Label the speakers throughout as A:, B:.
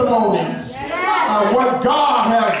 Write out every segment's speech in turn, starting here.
A: testimonies of what God has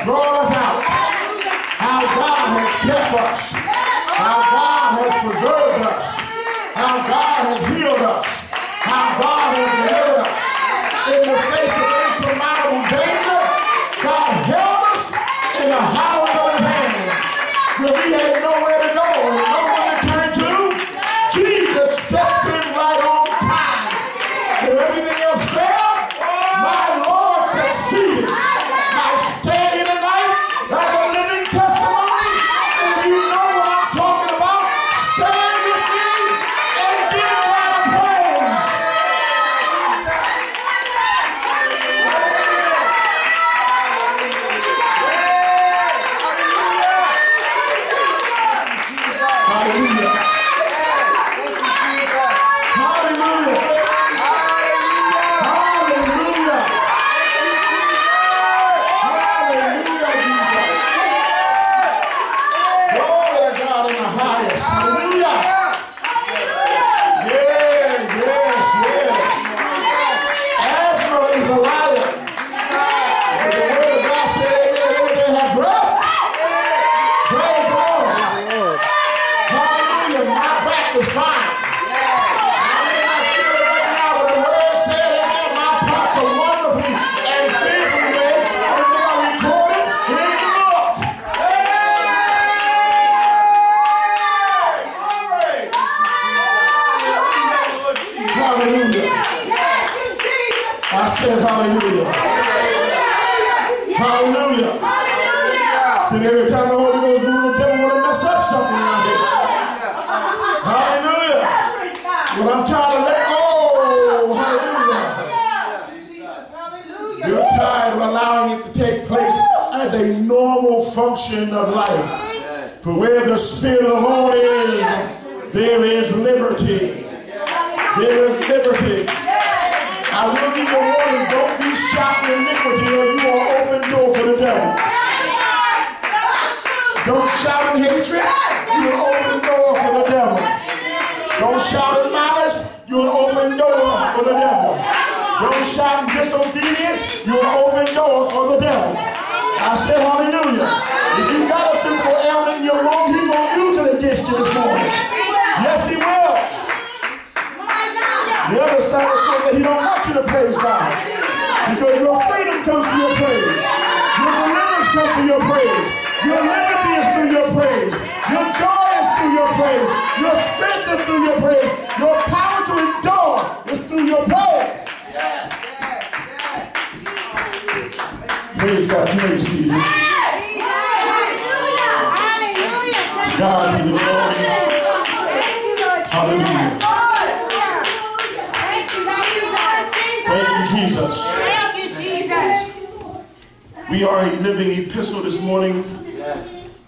A: We are a living epistle this morning.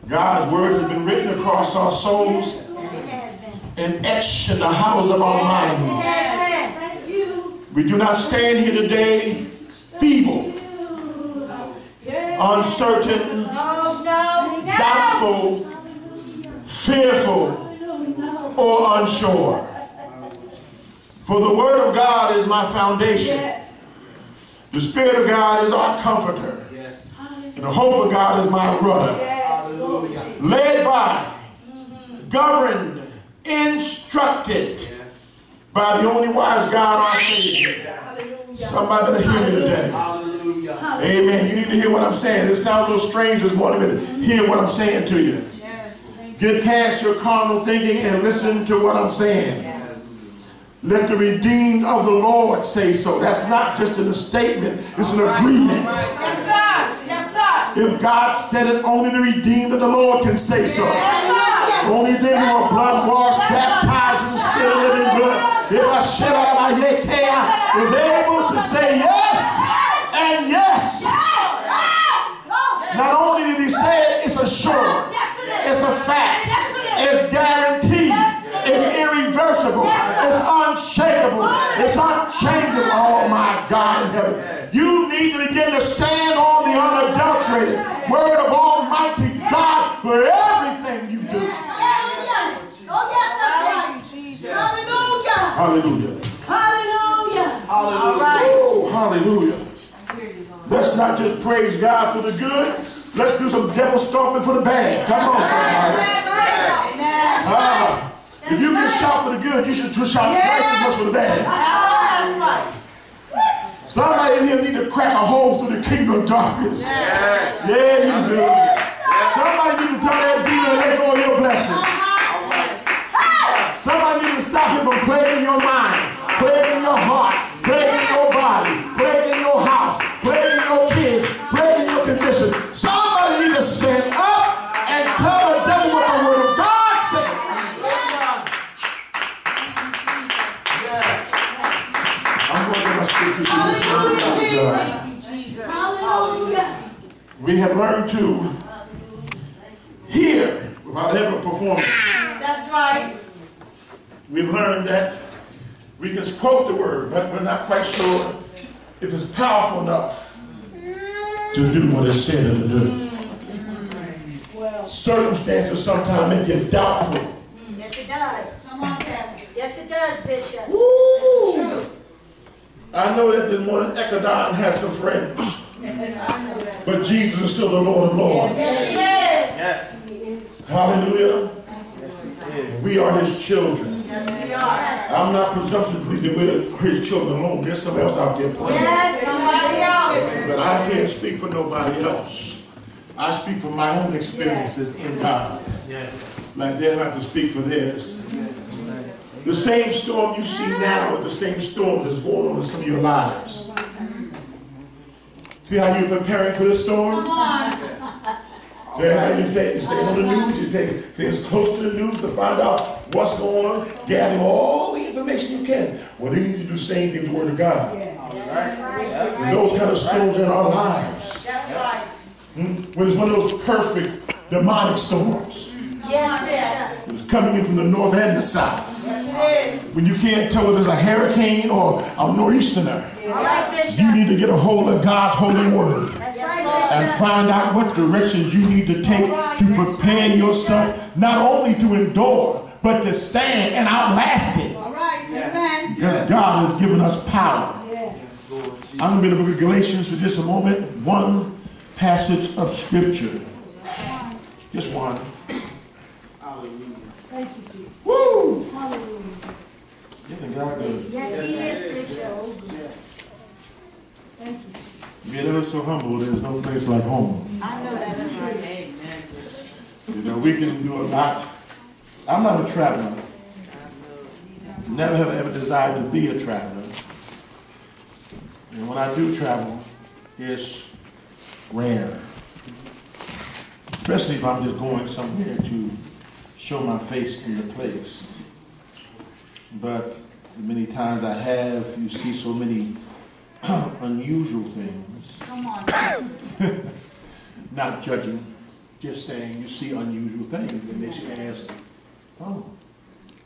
A: God's word has been written across our souls and etched in the hollows of our minds. We do not stand here today feeble, uncertain, doubtful, fearful, or unsure. For the word of God is my foundation. The Spirit of God is our comforter. And the hope of God is my rudder. Led by, governed, instructed by the only wise God our Savior. Somebody better hear me today. Amen. You need to hear what I'm saying. It sounds a little strange this morning, but hear what I'm saying to you. Get past your carnal thinking and listen to what I'm saying. Let the redeemed of the Lord say so. That's not just in a statement, it's an agreement. If God said it, only the redeemed of the Lord can say so. Only they who are blood washed, baptized in the spirit of living blood, if I shed out my yekea, is able to say yes and yes. Not only did he say it, it's assured. It's a fact. It's guaranteed. It's irreversible. It's unshakable. It's unchangeable. Oh my God in heaven. You need to begin to stand on the unadulterated word of Almighty God for everything you do. Hallelujah.
B: Hallelujah.
A: Oh, hallelujah. Let's not just praise God for the good. Let's do some devil stomping for the bad. Come on, somebody. Ah, if you can shout for the good, you should shout twice as much for the bad.
B: That's right.
A: Somebody in here need to crack a hole through the kingdom of darkness. Yeah, you do. Somebody need to tell that demon to let go of your blessing. Somebody need to stop him from plaguing your mind, plaguing your heart, plaguing your body, plaguing your house, plaguing We have learned to hear without ever performing.
B: That's right.
A: We've learned that we can quote the word, but we're not quite sure if it's powerful enough to do what it's said to do. Circumstances sometimes make you doubtful.
B: Yes, it does. Come on, Pastor. Yes, it does, Bishop.
A: Woo! I know that this morning Ecodon has some friends, but Jesus is still the Lord of Lords.
B: Yes, is.
A: Hallelujah. We are his children.
B: Yes, we are.
A: I'm not presumptuous to believe that we're his children alone. There's somebody else out there playing.
B: Yes, somebody else.
A: But I can't speak for nobody else. I speak from my own experiences in God. Yes. Like they don't have to speak for theirs. The same storm you see now is the same storm that's going on in some of your lives. See how you're preparing for the storm?
B: Come on.
A: So everybody you stay, you stay on the news, you stay, stay as close to the news to find out what's going on, gather all the information you can. Well, then you need to do the same thing with the Word of God. And those kind of storms in our lives.
B: That's right.
A: Hmm? When it's one of those perfect demonic storms.
B: Yes,
A: It's coming in from the north and the south.
B: Bishop. Yes,
A: When you can't tell whether it's a hurricane or a nor'easterner.
B: it is. All right, Bishop.
A: You need to get a hold of God's holy word. And find out what directions you need to take to prepare yourself not only to endure, but to stand and outlast it.
C: All right, amen.
A: Because God has given us power. I'm going to be in the book of Galatians for just a moment. One passage of scripture. Just one.
C: Thank you, Jesus.
A: Woo!
C: Hallelujah.
A: Isn't God good?
B: Yes, he is, Bishop.
C: Thank you.
A: Being ever so humble, there's no place like home.
B: I know that's right.
A: You know, we can do a lot. I'm not a traveler. Never have ever desired to be a traveler. And when I do travel, it's rare. Especially if I'm just going somewhere to show my face in the place. But many times I have, you see so many unusual things
B: Come on,
A: not judging, just saying you see unusual things and makes you ask, oh,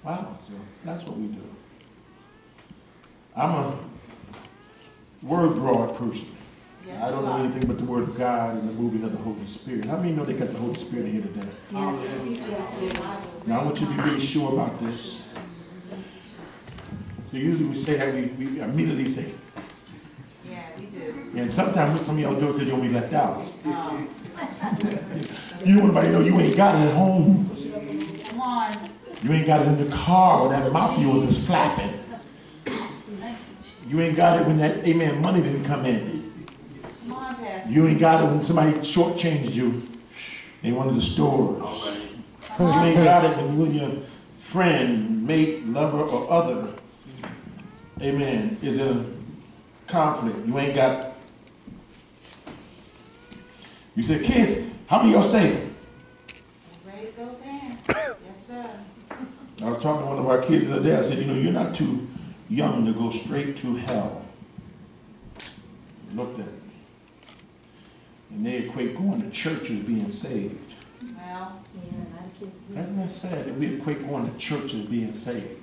A: wow, so that's what we do. I'm a word broad person. I don't know anything but the word of God and the moving of the Holy Spirit. How many know they got the Holy Spirit here today? Now I want you to be really sure about this. So usually we say that we, we immediately think.
B: Yeah, we do.
A: And sometimes some of y'all do it because you'll be left out. Oh. You don't want anybody to know you ain't got it at home.
B: Come on.
A: You ain't got it in the car when that mouth of yours is flapping. You ain't got it when that amen money didn't come in. You ain't got it when somebody shortchanged you in one of the stores. You ain't got it when you and your friend, mate, lover, or other, amen, is in conflict. You ain't got. You said, kids, how many of y'all saved?
B: Raise those hands. Yes, sir.
A: I was talking to one of our kids the other day. I said, you know, you're not too young to go straight to hell. Looked at. And they equate going to church as being saved.
B: Well, yeah,
A: Isn't that sad that we equate going to church as being saved?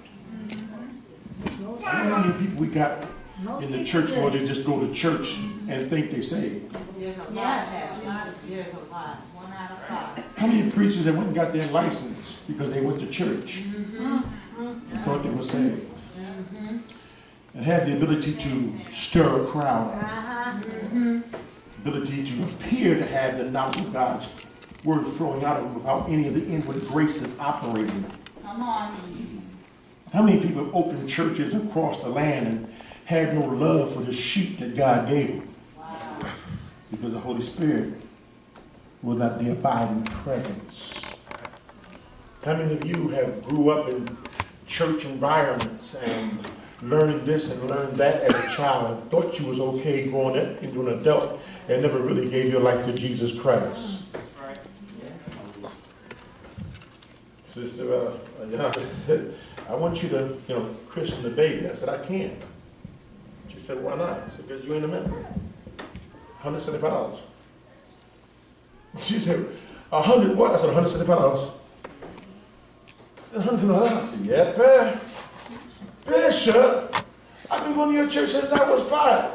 A: You know how many people we got in the church where they just go to church and think they're saved?
B: there's a lot, Pastor. There's a lot. One out of five.
A: How many preachers that went and got their license because they went to church and thought they were saved? And had the ability to stir a crowd up.
B: Uh-huh. Mm-hmm.
A: Ability to appear to have the knowledge of God's word flowing out of them without any of the inward graces operating.
B: Come on.
A: How many people have opened churches across the land and had no love for the sheep that God gave them?
B: Wow.
A: Because the Holy Spirit will not be abiding presence. How many of you have grew up in church environments and learned this and learned that as a child and thought you was okay growing up into an adult and never really gave your life to Jesus Christ? Sister, uh, said, I want you to, you know, christen the baby. I said, I can't. She said, why not? I said, because you ain't a member. $175. She said, a hundred what? I said, hundred seventy-five dollars. hundred seventy-five dollars. Yes, sir. Bishop, I've been going to your church since I was five.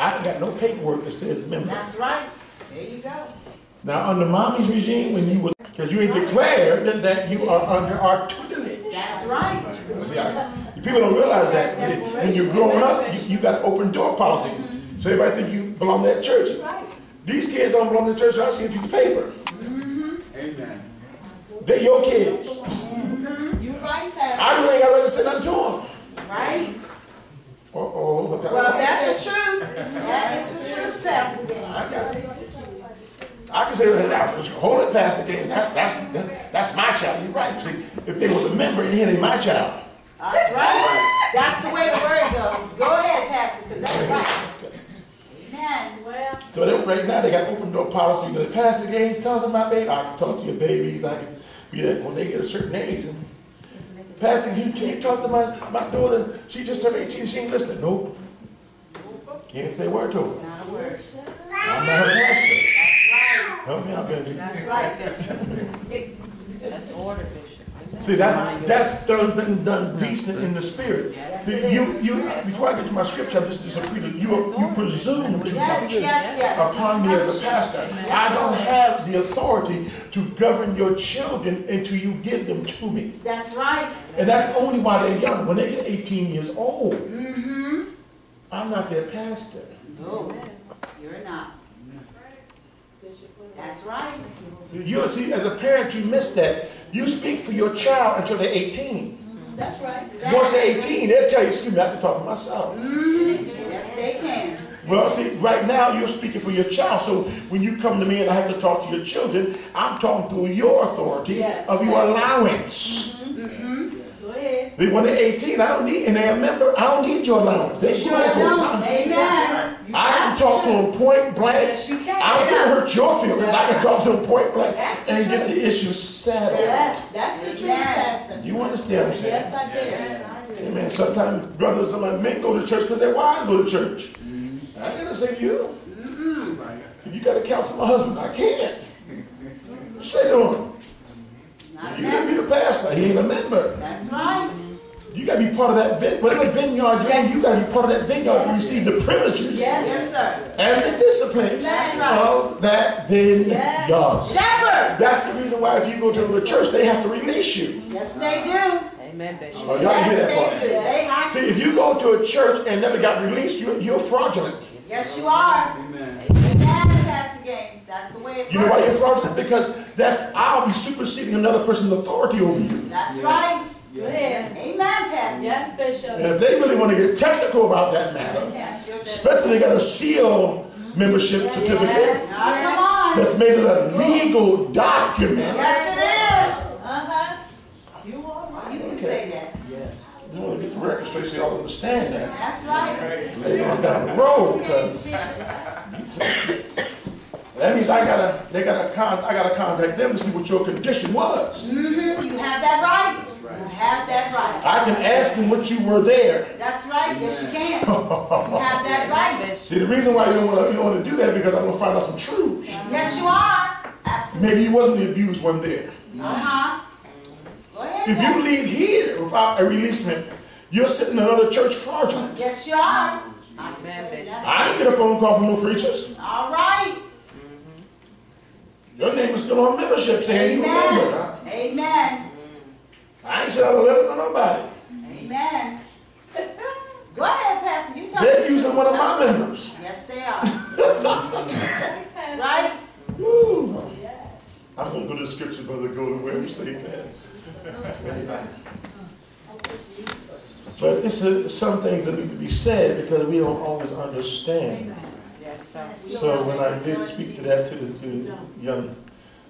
A: I ain't got no paperwork that says member.
B: That's right. There you go.
A: Now, under mommy's regime, when you was, because you ain't declared that, that you are under our tutelage.
B: That's right.
A: See, I- People don't realize that when you're growing up, you, you got open door policy. Mm-hmm. So everybody think you belong to that church.
B: Right.
A: These kids don't belong to the church, so I see a piece of paper. Mm-hmm.
C: Amen.
A: They're your kids. Mm-hmm.
B: You right, Pastor.
A: I really ain't got to say nothing to them.
B: Right?
A: Uh-oh.
B: Well, that's the truth. That is the truth, Pastor.
A: I got I can say, well, just hold it, Pastor Gaines. That, that's, that's my child. You're right. See, if they was a member in here, they my child.
B: That's right. That's the way the word goes. Go ahead, Pastor, because that's right. Amen. Well,
A: So they, right now, they got open door policy. But if Pastor Gaines tells them my baby, I can talk to your babies. I can be that when they get a certain age. And, Pastor, can you, can you talk to my, my daughter? She just turned 18. She ain't listening. Nope. Can't say a word to her.
B: not a word.
A: I'm not her pastor.
B: That's right.
A: Help me out, Benji.
B: That's right.
D: That's order.
A: See, that, that's done, done, done decent in the spirit. See, you, you, before I get to my scripture, I'm just disagreeing. You, you presume to
B: Yes,
A: much
B: yes, yes.
A: upon me as a pastor. I don't have the authority to govern your children until you give them to me.
B: That's right.
A: And that's only why they're young. When they get 18 years old, mm-hmm. I'm not their pastor.
B: No, you're not. That's right.
A: You see, as a parent, you miss that. You speak for your child until they're 18. Mm-hmm.
B: That's right.
A: Once they're 18, they'll tell you, excuse me, I can talk for myself. Mm-hmm.
B: Yes, they can.
A: Well, see, right now you're speaking for your child. So when you come to me and I have to talk to your children, I'm talking through your authority
B: Yes.
A: of your allowance.
B: Go ahead.
A: Then when they're 18, I don't need, and they're a member, I don't need your allowance. They
B: Sure
A: grown for
B: don't.
A: it.
B: Amen.
A: I can talk to them point blank.
B: Yes, you can.
A: I don't care hurt your feelings. I can talk to them point blank
B: That's the
A: and get the issue settled.
E: Yes, that's the truth,
B: Amen.
E: Pastor.
A: You understand what I'm saying?
E: Yes, I do.
A: Amen. Sometimes brothers and like men go to church because their wives go to church. Mm-hmm. I ain't gonna say to you. You gotta counsel my husband. I can't. Say to him.
B: Not
A: You gotta be the pastor. He ain't a member.
B: That's right.
A: You gotta be part of that vine- whatever vineyard you're in. You gotta be part of that vineyard to receive the privileges
B: Yes, sir.
A: and the disciplines
B: That's right.
A: of that vineyard.
B: Shepherd.
A: That's the reason why if you go to the church, they have to release you.
B: Yes, they do.
D: Amen, Bishop.
A: Oh, y'all hear that
B: Yes,
A: part?
B: they do. They have
A: See, if you go to a church and never got released, you're, you're fraudulent.
B: Yes, you are.
C: Amen.
B: Amen, That's the way it
A: You know why you're
B: works.
A: fraudulent? Because that I'll be superseding another person's authority over you.
B: That's right.
E: Go ahead.
B: Amen, Pastor.
E: Yes, Bishop.
A: And if they really want to get technical about that matter,
B: Yes,
A: especially they got a seal membership certificate
B: Yes, now, come on.
A: that's made of a legal document.
B: Yes, it is. Uh-huh. You are right. You can
A: Okay.
B: say that. Yes.
A: You want to get the record straight so y'all understand that.
B: That's right.
A: Later on down the road, because that means I gotta, they gotta con, I gotta contact them to see what your condition was.
B: Mm-hmm. You have that right. You have that right.
A: I can ask them what you were there.
B: That's right. Yes, you can. You have that right.
A: See, the reason why you don't want to, you don't want to do that because I'm gonna find out some truth.
B: Yes, you are. Absolutely.
A: Maybe you wasn't the abused one there.
B: Uh-huh. Go ahead.
A: If you leave here without a releasement, you're sitting in another church fraudulent.
B: Yes, you are.
D: Amen.
A: I didn't get a phone call from no preachers.
B: All right.
A: Your name is still on membership saying you remember. Huh?
B: Amen.
A: I ain't sent out a letter to nobody.
B: Amen. Go ahead, Pastor. You talk
A: They're using one of my members.
B: Yes, they are. right? Woo. Yes.
A: I'm going to go to the scripture, Brother Golden, where you say that. But it's a, some things that need to be said because we don't always understand. So when I did speak to that to the, to the young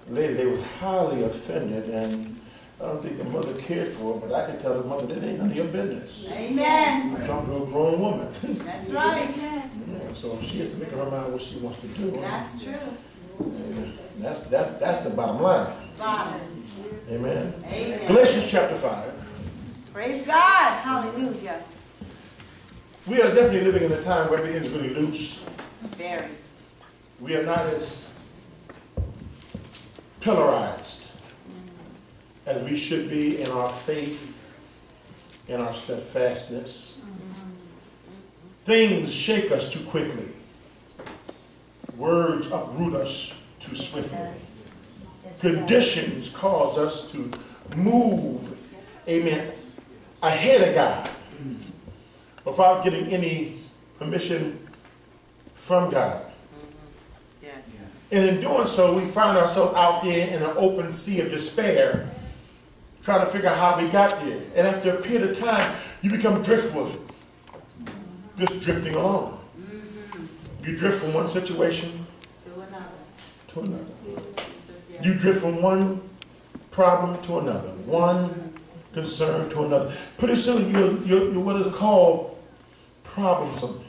A: lady, they were highly offended and I don't think the mother cared for it, but I can tell the mother that ain't none of your business.
B: Amen.
A: I'm talking to a grown woman.
B: That's right.
A: Yeah, So she has to make up her mind what she wants to do.
B: That's true.
A: And That's, that, that's the bottom line.
B: Father.
A: Amen.
B: Amen.
A: Galatians chapter five.
B: Praise God. Hallelujah.
A: We are definitely living in a time where everything's really loose.
B: Very.
A: We are not as pillarized as we should be in our faith, in our steadfastness. Things shake us too quickly. Words uproot us too swiftly. Conditions cause us to move, amen, ahead of God without getting any permission from God. Mm-hmm.
D: Yes.
A: And in doing so, we find ourselves out there in an open sea of despair, trying to figure out how we got there. And after a period of time, you become driftwood, mm-hmm. just drifting along. Mm-hmm. You drift from one situation
B: To another.
A: to another. You drift from one problem to another, one concern to another. Pretty soon, you're, you're, you're what is called problemsome.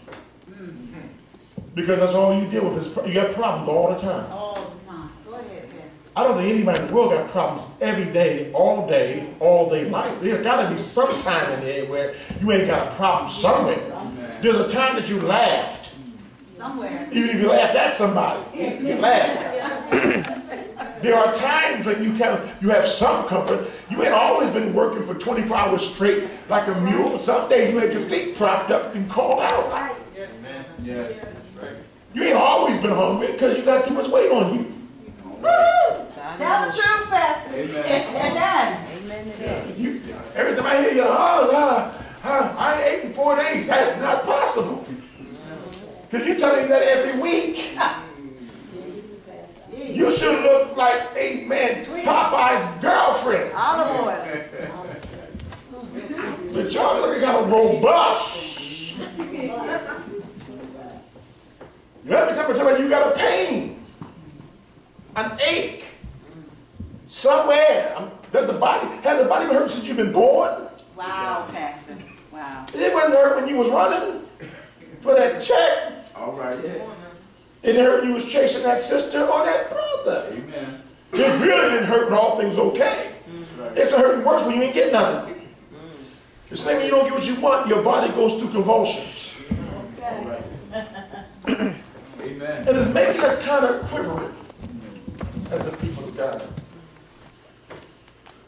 A: Because that's all you deal with is, pro- you have problems all the time.
B: All the time. Go ahead, Pastor.
A: I don't think anybody in the world got problems every day, all day, all day life. There's got to be some time in there where you ain't got a problem somewhere. There's a time that you laughed.
B: Somewhere.
A: Even if you laughed at somebody, you laughed. There are times when you kind of, you have some comfort. You ain't always been working for 24 hours straight like a mule. Some days you had your feet propped up and called out.
C: Yes. Right.
A: You ain't always been hungry because you got too much weight on you.
B: Woo! Tell the truth, Pastor.
C: Amen.
B: Amen.
D: Amen to.
A: You, every time I hear you, oh, nah, uh, I ate in four days. That's not possible. Because you're telling me that every week. You should look like, amen, Popeye's girlfriend.
B: Olive Oyl.
A: But y'all look kind of robust. You every time I tell you, you got a pain, an ache, somewhere. Um, Does the body, has the body been hurt since you've been born?
B: Wow, Pastor. Wow.
A: It wasn't hurt when you was running for that check.
C: All right. Yeah.
A: It hurt when you was chasing that sister or that brother.
C: Amen.
A: It really didn't hurt when all things okay. It's hurting worse when you ain't get nothing. The same when you don't get what you want, your body goes through convulsions.
C: Amen.
A: And it's making us kind of quivering as the people of God.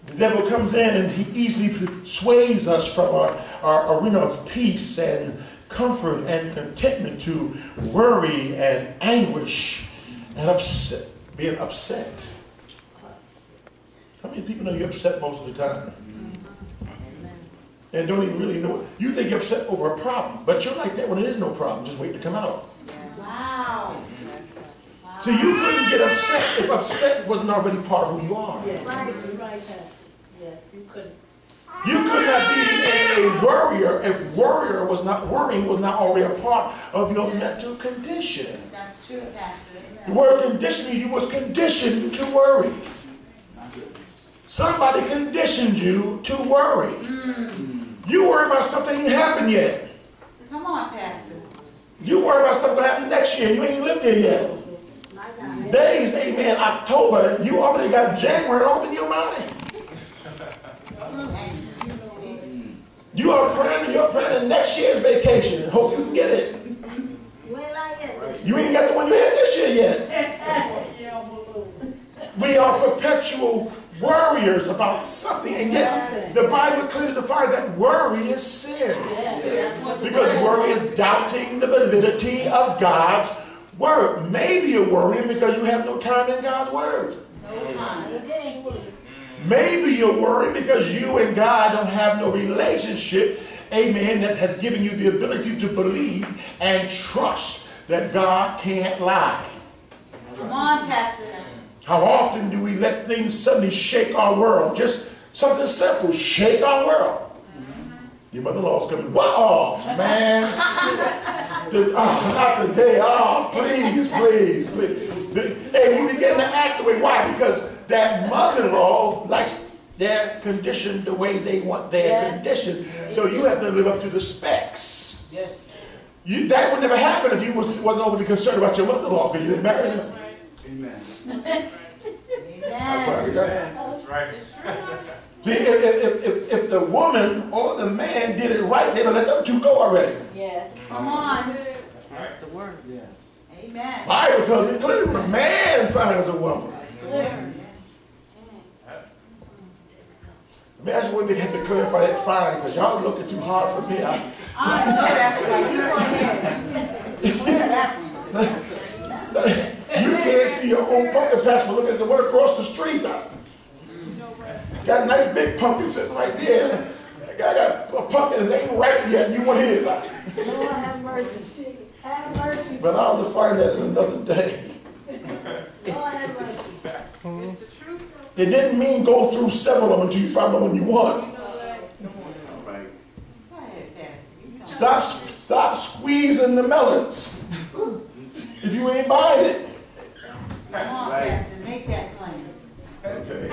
A: The devil comes in and he easily sways us from our, our arena of peace and comfort and contentment to worry and anguish and upset, being upset. How many people know you're upset most of the time? And don't even really know it. You think you're upset over a problem, but you're like that when it is no problem, just waiting to come out.
B: Wow.
D: Yes.
A: So you couldn't get upset if upset wasn't already part of who you are.
E: Yes, you're right, Pastor. Yes, you couldn't.
A: You could not be a, a worrier if worrier was not worrying was not already a part of your mental condition.
B: That's true, Pastor.
A: The word conditioning, you was conditioned to worry. Somebody conditioned you to worry. Mm. You worry about stuff that ain't happened yet.
B: Come on, Pastor.
A: You worry about stuff going to happen next year. You ain't even lived there yet. Days, amen, October, you already got January all in your mind. You are planning, you're planning next year's vacation and hope you can get it.
E: Well, I get
A: You ain't got the one you had this year yet. We are perpetual worriers about something, and yet the Bible clearly defines that worry is sin.
B: That's what the
A: Because worry is doubting the validity of God's word. Maybe you're worrying because you have no time in God's word.
B: No time.
A: Maybe you're worried because you and God don't have no relationship, amen, that has given you the ability to believe and trust that God can't lie.
B: Come on, Pastor.
A: How often do we let things suddenly shake our world? Just something simple, shake our world. Your mother-in-law's coming, wow, man. The, oh, not today. Oh, please, please, please. The- hey, we begin to act the way. Why? Because that mother-in-law likes their condition the way they want their
E: Yeah.
A: condition. So you have to live up to the specs.
B: Yes.
A: You, that would never happen if you was, wasn't overly concerned about your mother-in-law because you didn't marry her.
C: Amen.
B: Amen.
C: That's right.
A: See, If, if, if, if the woman or the man did it right, they'd have let them two go already.
E: Yes.
B: Come on.
D: That's the word.
C: Yes.
B: Amen.
A: Bible tells me clearly when a man finds a woman. Imagine when they have to clarify that fine, because y'all looking too hard for me. I,
B: I know that's right. You go ahead. Clear that one.
A: you can't see your own pumpkin patch for looking at the word across the street. I, got a nice big pumpkin sitting right there. I got a pumpkin that ain't ripe yet, and you want his. I,
E: Lord have mercy. Have mercy.
A: but I'll define that in another day.
E: Lord have mercy.
A: It didn't mean go through several of them until you find the one you want.
C: All right.
B: Go ahead, Pastor.
A: Stop, stop squeezing the melons. If you ain't buying it.
B: Come on,
C: Right.
B: Pastor. Make that plain.
A: Okay.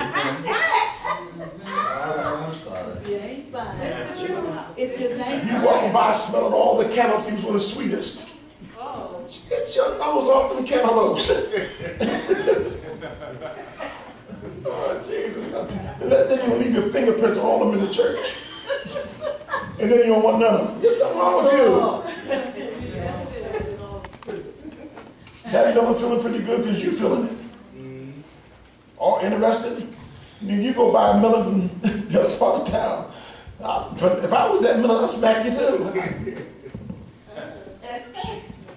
A: I'm sorry.
E: You ain't buying. That's the truth. If you ain't
A: You walking by smelling all the cantaloupes, he was one of the sweetest. Oh. Get your nose off them cantaloupes. oh, Jesus. And then then you leave your fingerprints on all of them in the church. And then you don't want none of them. There's something wrong with you. Now you know I'm feeling pretty good because you feeling it. All interested? Then you go buy a melon in the other part of town. Uh, if I was that melon, I'd smack you too.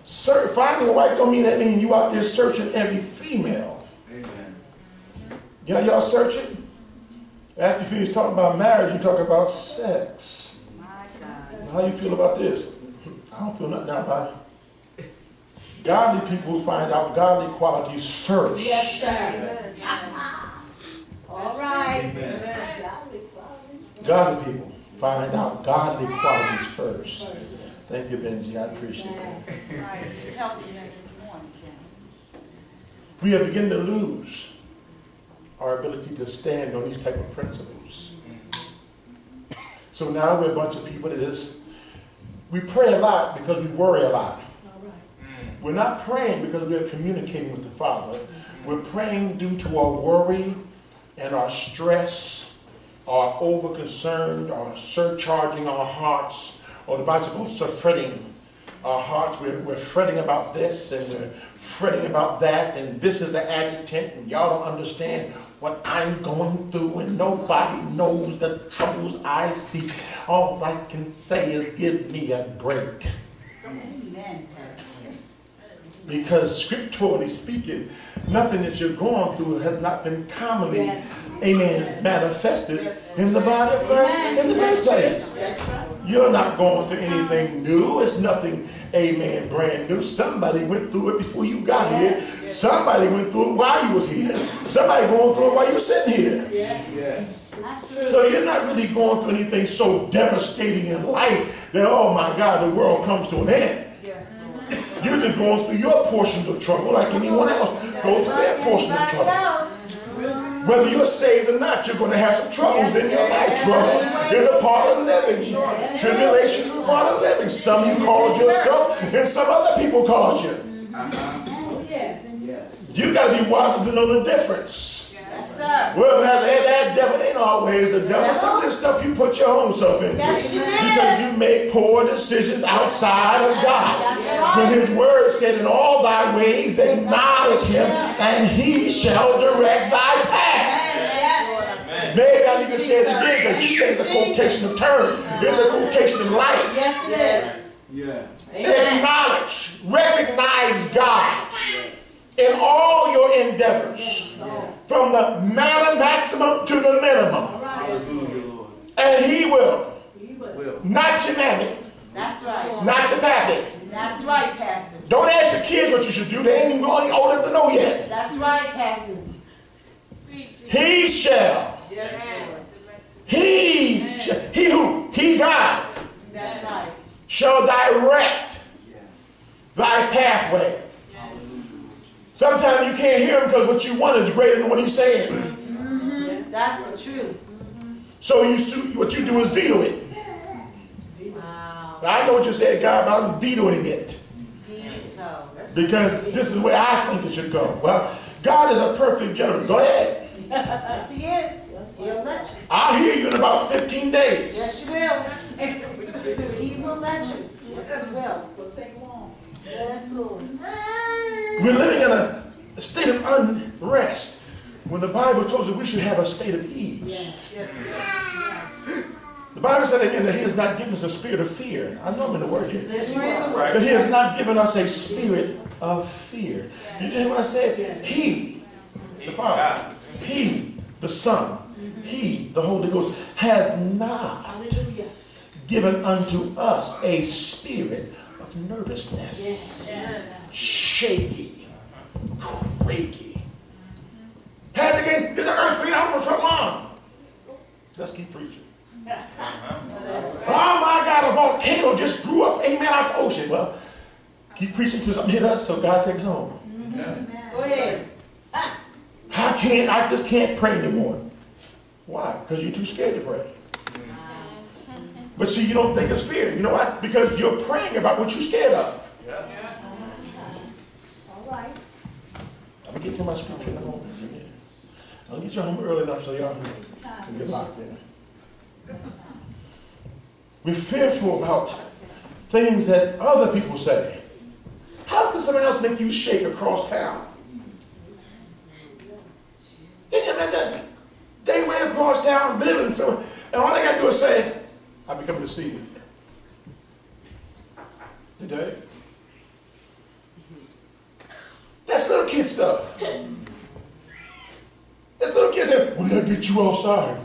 A: Sir, finding a wife don't mean that mean you out there searching every female.
C: Amen.
A: You know y'all searching? After you finish talking about marriage, you talk about sex.
B: My God.
A: How you feel about this? I don't feel nothing about it. Godly people find out godly qualities first.
E: Yes, sir. All right.
C: Amen.
E: Godly
A: people find out godly qualities first. Thank you, Benji. I appreciate that.
B: Right. Helping you this morning, Ken.
A: We are beginning to lose our ability to stand on these type of principles. So now we're a bunch of people that is, we pray a lot because we worry a lot.
E: All right.
A: We're not praying because we're communicating with the Father. We're praying due to our worry and our stress, our over concerned, our surcharging our hearts, or the Bible calls it fretting our hearts. We're, we're fretting about this and we're fretting about that, and this is an adjutant, and y'all don't understand what I'm going through, and nobody knows the troubles I see. All I can say is give me a break.
B: Amen, Pastor.
A: Because scripturally speaking, nothing that you're going through has not been commonly,
E: Yes.
A: amen, manifested in the body of Christ in the first place.
E: That's.
A: You're not going through anything new. It's nothing, amen, brand new. Somebody went through it before you got here. Somebody went through it while you was here. Somebody going through it while you're sitting here.
C: Yeah.
A: So you're not really going through anything so devastating in life that, oh my God, the world comes to an end. You're just going through your portions of trouble like anyone else goes through their portion of trouble. Whether you're saved or not, you're going to have some troubles in your life. Troubles is a part of living. Tribulations is a part of living. Some you cause yourself, and some other people cause you. You got to be wise to know the difference.
B: Yes, sir.
A: Well, that, that, that devil ain't always the devil. Some of this stuff you put your own self into
E: Yes, you
A: because you make poor decisions outside of God. When His Word said, "In all thy ways acknowledge Him, and He shall direct thy path." Maybe I need to say it again because you think it's a quotation of term. It's a quotation of life.
E: Yes, it is.
C: Yeah.
E: Amen.
A: Acknowledge, recognize God in all your endeavors, from the man- maximum to the minimum,
E: All right.
C: Hallelujah, Lord.
A: and He will.
E: You will.
C: Will.
A: Not your mammy,
B: That's right.
A: not your pappy.
B: That's right, Pastor.
A: Don't ask your kids what you should do. They ain't even old enough to know yet.
B: That's right, Pastor.
A: He shall. He, shall- he who, he God,
B: That's right.
A: shall direct thy pathway. Sometimes you can't hear him because what you want is greater than what he's saying. Mm-hmm.
B: That's the truth.
A: So you what you do is veto it.
B: Wow.
A: I know what you said, God, but I'm vetoing it
B: So, that's
A: because this is where I think it should go. Well, God is a perfect gentleman. Go ahead.
B: Yes, he is. He'll let you.
A: I'll hear you in about 15 days.
B: Yes, you will. He will let you. Yes, he will. Will take long. Yes, Lord.
A: We're living in a, state of unrest when the Bible tells us we should have a state of ease.
B: Yes, yes.
A: The Bible said again that He has not given us a spirit of fear. I know I'm in the word here.
B: Will.
A: That He has not given us a spirit of fear. You hear what I said? He, the Father, He, the Son, He, the Holy Ghost, has not given unto us a spirit of nervousness, shaky, quaky. Had again, there's an earthquake, I'm gonna come on. Let's keep preaching. Oh my God, a volcano just grew up, amen, out the ocean. Well, keep preaching till something hit us so God takes home. Mm-hmm.
B: Go ahead.
A: I can't, I just can't pray anymore. Why? Because you're too scared to pray. But see, you don't think it's fear. You know why? Because you're praying about what you're scared of. Yeah.
B: All right.
A: I'm gonna get to my scripture in a moment. I'll get you home early enough so y'all can get locked in. We're fearful about things that other people say. How can somebody else make you shake across town? Can you imagine? They way across town living somewhere, and all they got to do is say, I'll be coming to see you. Today? That's little kid stuff. That's little kids say, when I get you outside.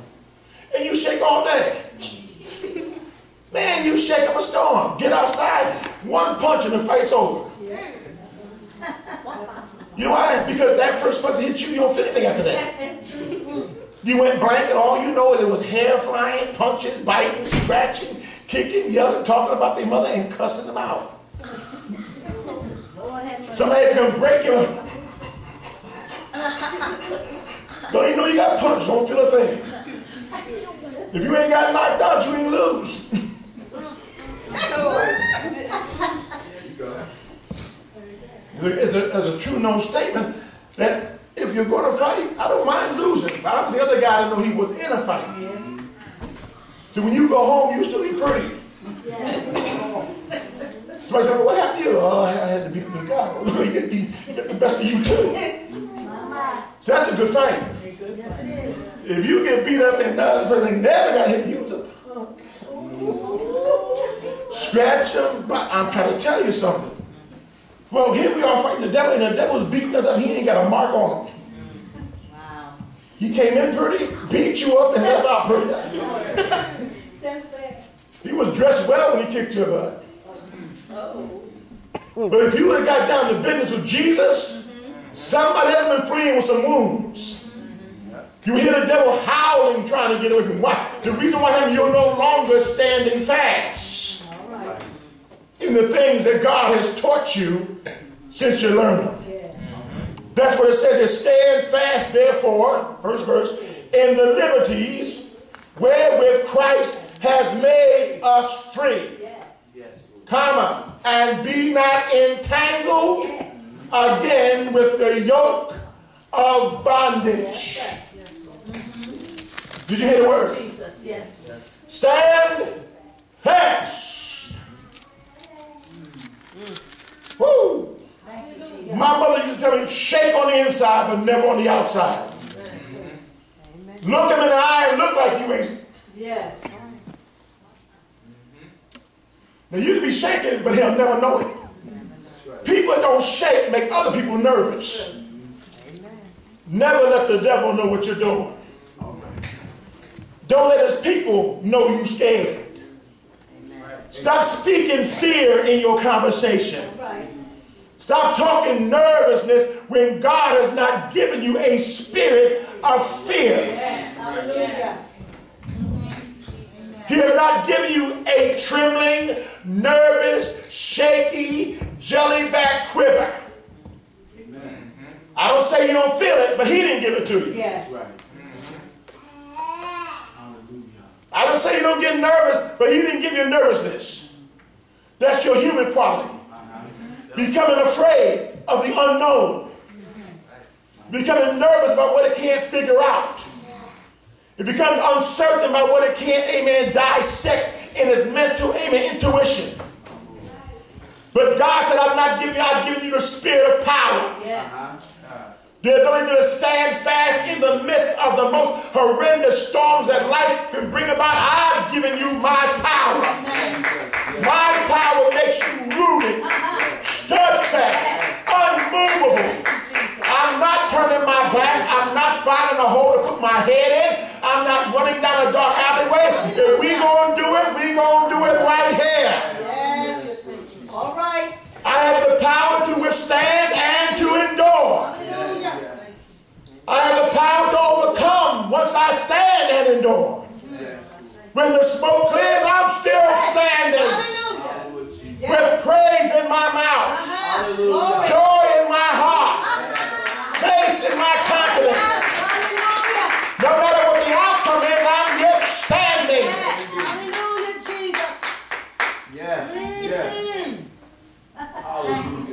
A: And you shake all day. Man, you shake up a storm. Get outside, one punch and the fight's over. You know why? Because that first punch hit you, you don't feel anything after that. You went blank and all you know is it was hair flying, punching, biting, scratching, kicking, yelling, talking about their mother and cussing them out. Somebody come break you. Don't even know you got punched. Don't feel a thing. If you ain't got knocked out, you ain't lose. It's a, it's a true known statement that if you're going to fight, I don't mind losing. But I want the other guy to know he was in a fight. So when you go home, you still be pretty. Somebody said, well, what happened to you? Oh, I had to beat up the guy. he, get, he get the best of you too. Uh-huh. So that's a good fight. If you get beat up and the other person never got hit, you was a punk. Scratch him, but I'm trying to tell you something. Well, here we are fighting the devil, and the devil's beating us up. He ain't got a mark on him.
B: Wow.
A: He came in pretty, beat you up, and left out pretty. He was dressed well when he kicked your butt. Oh. But if you would have got down to business with Jesus, mm-hmm. somebody has been freeing with some wounds. You hear the devil howling trying to get away from him. Why? The reason why you're no longer standing fast in the things that God has taught you since you learned them. That's what it says here. Stand fast, therefore, first verse, in the liberties wherewith Christ has made us free.
C: Yes, Lord.
A: Comma, and be not entangled again with the yoke of bondage. Did you hear the word?
B: Jesus, yes.
A: Stand fast. Woo!
B: You,
A: My mother used to tell me, shake on the inside, but never on the outside. Look him in the eye and look like you ain't.
B: Yes.
A: Now you can be shaking, but he'll never know it. People that don't shake make other people nervous. Never let the devil know what you're doing. Don't let his people know you scared. Stop speaking fear in your conversation. Stop talking nervousness when God has not given you a spirit of fear. He has not given you a trembling, nervous, shaky, jellyback quiver. I don't say you don't feel it, but he didn't give it to you.
B: Yes.
C: That's right. Hallelujah.
A: I don't say you don't get nervous, but he didn't give you nervousness. That's your human quality. Becoming afraid of the unknown. Becoming nervous about what it can't figure out. It becomes uncertain about what it can't, amen, dissect in its mental, amen, intuition. But God said, I've not given you, I've given you the spirit of power.
B: Yes.
A: The ability to stand fast in the midst of the most horrendous storms that life can bring about. I've given you my power. My power makes you rooted, steadfast, unmovable. I'm not turning my back. I'm not finding a hole to put my head in. I'm not running down a dark alleyway. If we gonna do it, we gonna do it right here.
B: Yes. All right.
A: I have the power to withstand and to endure.
B: Hallelujah.
A: I have the power to overcome once I stand and endure. When the smoke clears, I'm still standing
B: Hallelujah.
A: with praise in my mouth,
B: Uh-huh.
A: Joy in my heart, faith in my confidence.
B: Hallelujah.
A: No matter what the outcome is, I'm yet standing.
B: Hallelujah, Jesus.
C: Yes. Yes. Hallelujah.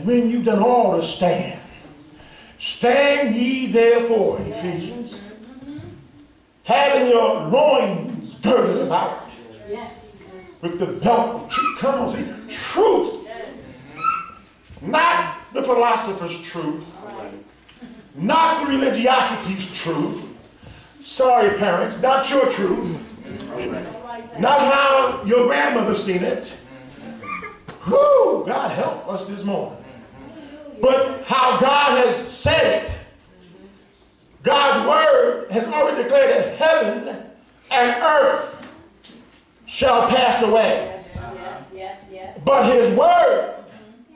A: And when you've done all to stand, stand ye therefore, Ephesians, having your loins girded about with the belt of truth. Come on, see, truth. Not the philosopher's truth, not the religiosity's truth. Sorry, parents, not your truth. Not how your grandmother seen it. Whoo, God help us this morning. But how God has said it. God's word has already declared that heaven and earth shall pass away.
B: Yes, yes, yes.
A: But his word,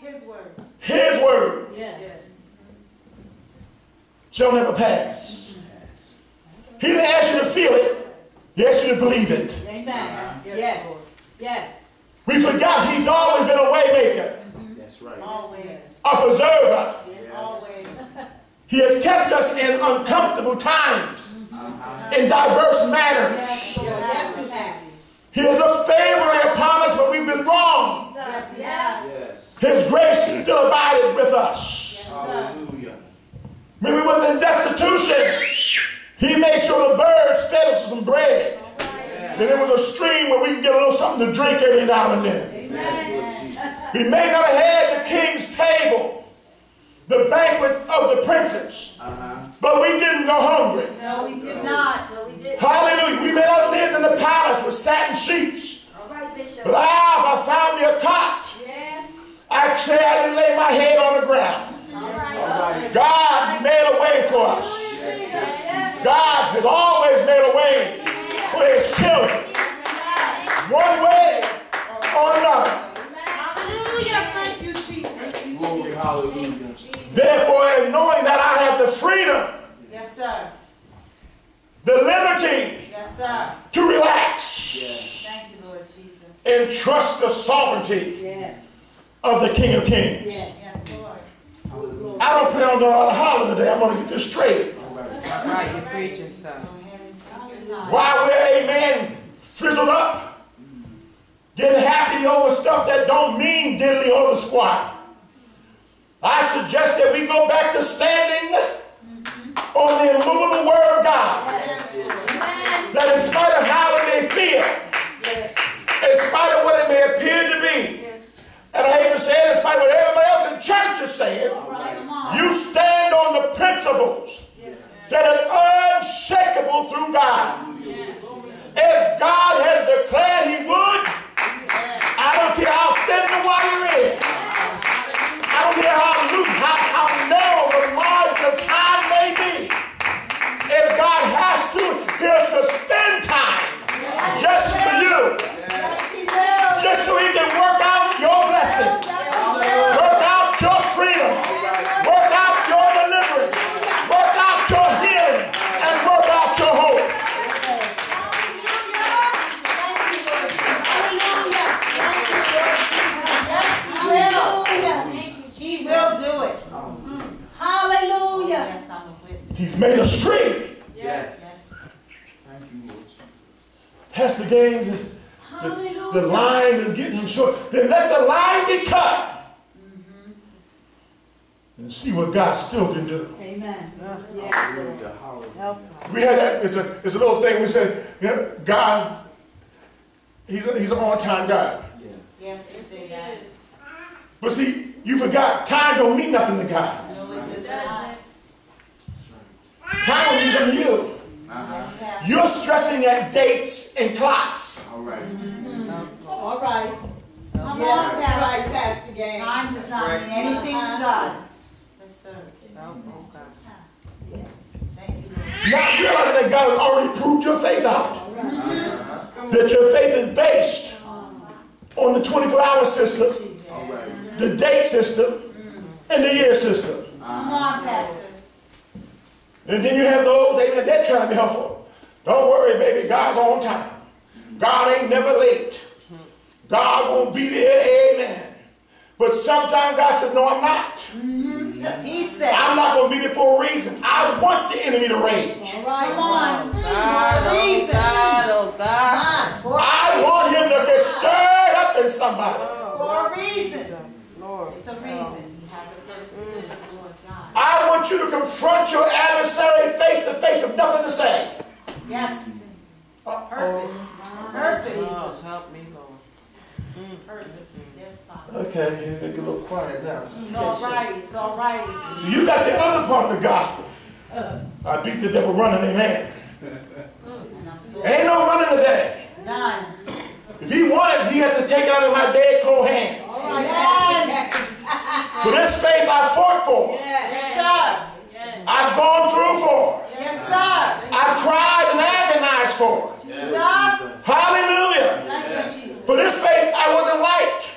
B: His word.
A: his word,
B: Yes.
A: shall never pass. He didn't ask you to feel it, he asked you to believe it.
B: Amen. Yes. Yes.
A: We forgot he's always been a waymaker,
C: That's right.
B: Always.
A: A preserver.
B: Always.
A: He has kept us in uncomfortable times, in diverse manners.
B: Yes, Lord. Yes, you have.
A: He has looked favorably upon us when we've been wrong.
B: Yes, yes.
C: Yes.
A: His grace still abided with us.
B: Yes,
A: When we was in destitution, he made sure the birds fed us with some bread. And there was a stream where we can get a little something to drink every now and then.
C: Yes, Lord Jesus.
A: We may not have had the king's table, the banquet of the princes,
C: Uh-huh.
A: but we didn't go hungry.
B: No, we did not. No, we did.
A: Hallelujah. We may not have lived in the palace with satin sheets,
B: All right, Bishop.
A: but I, I found me a cot.
B: Yes.
A: Actually, I didn't lay my head on the ground.
B: All
C: All
B: right.
C: right.
A: God made a way for us.
B: Yes.
A: God has always made a way for his children. One way or another.
B: Hallelujah. Thank you, Jesus.
C: Glory. Hallelujah.
A: Therefore, in knowing that I have the freedom,
B: Yes, sir.
A: the liberty
B: Yes, sir.
A: to relax
B: Thank you, Lord Jesus.
A: and trust the sovereignty
B: Yes.
A: of the King of Kings.
B: Yes, Lord.
A: I don't plan on doing all the hollering today. I'm going to get this straight.
D: All right, you're preaching, son.
A: While we're, amen, frizzled up, getting happy over stuff that don't mean diddly or the squat. I suggest that we go back to standing on the immovable word of God. That in spite of how it may feel, in spite of what it may appear to be, and I hate to say it, in spite of what everybody else in church is saying, you stand on the principles that are unshakable through God. If God has declared he would, I don't care how thin the wire is. I don't care how loose, how, how narrow the margin of time may be. If God has to, he'll suspend time just for you. Just so he made us free.
C: Yes.
B: Yes.
C: Thank you, Lord Jesus.
A: Pastor Gaines, the, the line is getting short. Then let the line be cut. Mm-hmm. And see what God still can do.
B: Amen. Ah, yes.
C: Hallelujah. Hallelujah.
D: Help us.
A: We had that, it's a, it's a little thing we said, yeah, God, he's, a, he's an on-time God.
C: Yes.
B: Yes, we say that.
A: But see, you forgot, time don't mean nothing to God.
B: No, it does not.
C: That's right.
A: Time don't mean something to you.
C: Uh-huh.
A: You're stressing at dates and clocks.
C: All right.
E: All right.
B: Come
E: Yes,
B: on,
E: that's right,
B: Pastor.
E: Pastor Gaines.
B: Time does not mean anything to God. Yes, sir.
D: Help us, God.
B: Yes. Thank you, Lord.
A: Not realizing that God has already proved your faith out.
C: Uh-huh.
A: That your faith is based on the 24-hour system,
C: All right.
A: the date system, and the year system.
B: Come on, Pastor.
A: And then you have those, amen, they're trying to be helpful. Don't worry, baby, God's on time. God ain't never late. God won't be there, amen. But sometimes God says, no, I'm not. Mm-hmm.
B: He said,
A: I'm not going to be there for a reason. I want the enemy to rage.
E: All right.
B: come on.
D: God,
B: For a
D: oh
B: reason.
D: God, oh God.
B: For a
A: I want him to get stirred up in somebody. Oh.
B: For a reason.
D: Lord.
B: It's a reason. He has a purpose. Mm. Yes, Lord God.
A: I want you to confront your say.
B: Yes.
A: Uh-oh.
B: Purpose. Purpose.
D: Oh, help me, Lord. Mm.
B: Purpose. Yes, Father.
A: Okay, you get a little quiet now.
B: It's all right. It's all right. It's-
A: You got the other part of the gospel. Uh. I beat the devil running, amen.
B: And mm.
A: Ain't no running today.
B: none.
A: If he wanted, he had to take it out of my dead cold hands.
E: All right,
B: Amen.
A: For this faith I fought for.
E: Yes.
B: Yes, sir.
A: I've gone through for.
B: Yes, sir.
A: I've tried and agonized for. it.
B: Jesus.
A: Hallelujah.
B: Thank you, Jesus.
A: For this faith I wasn't liked.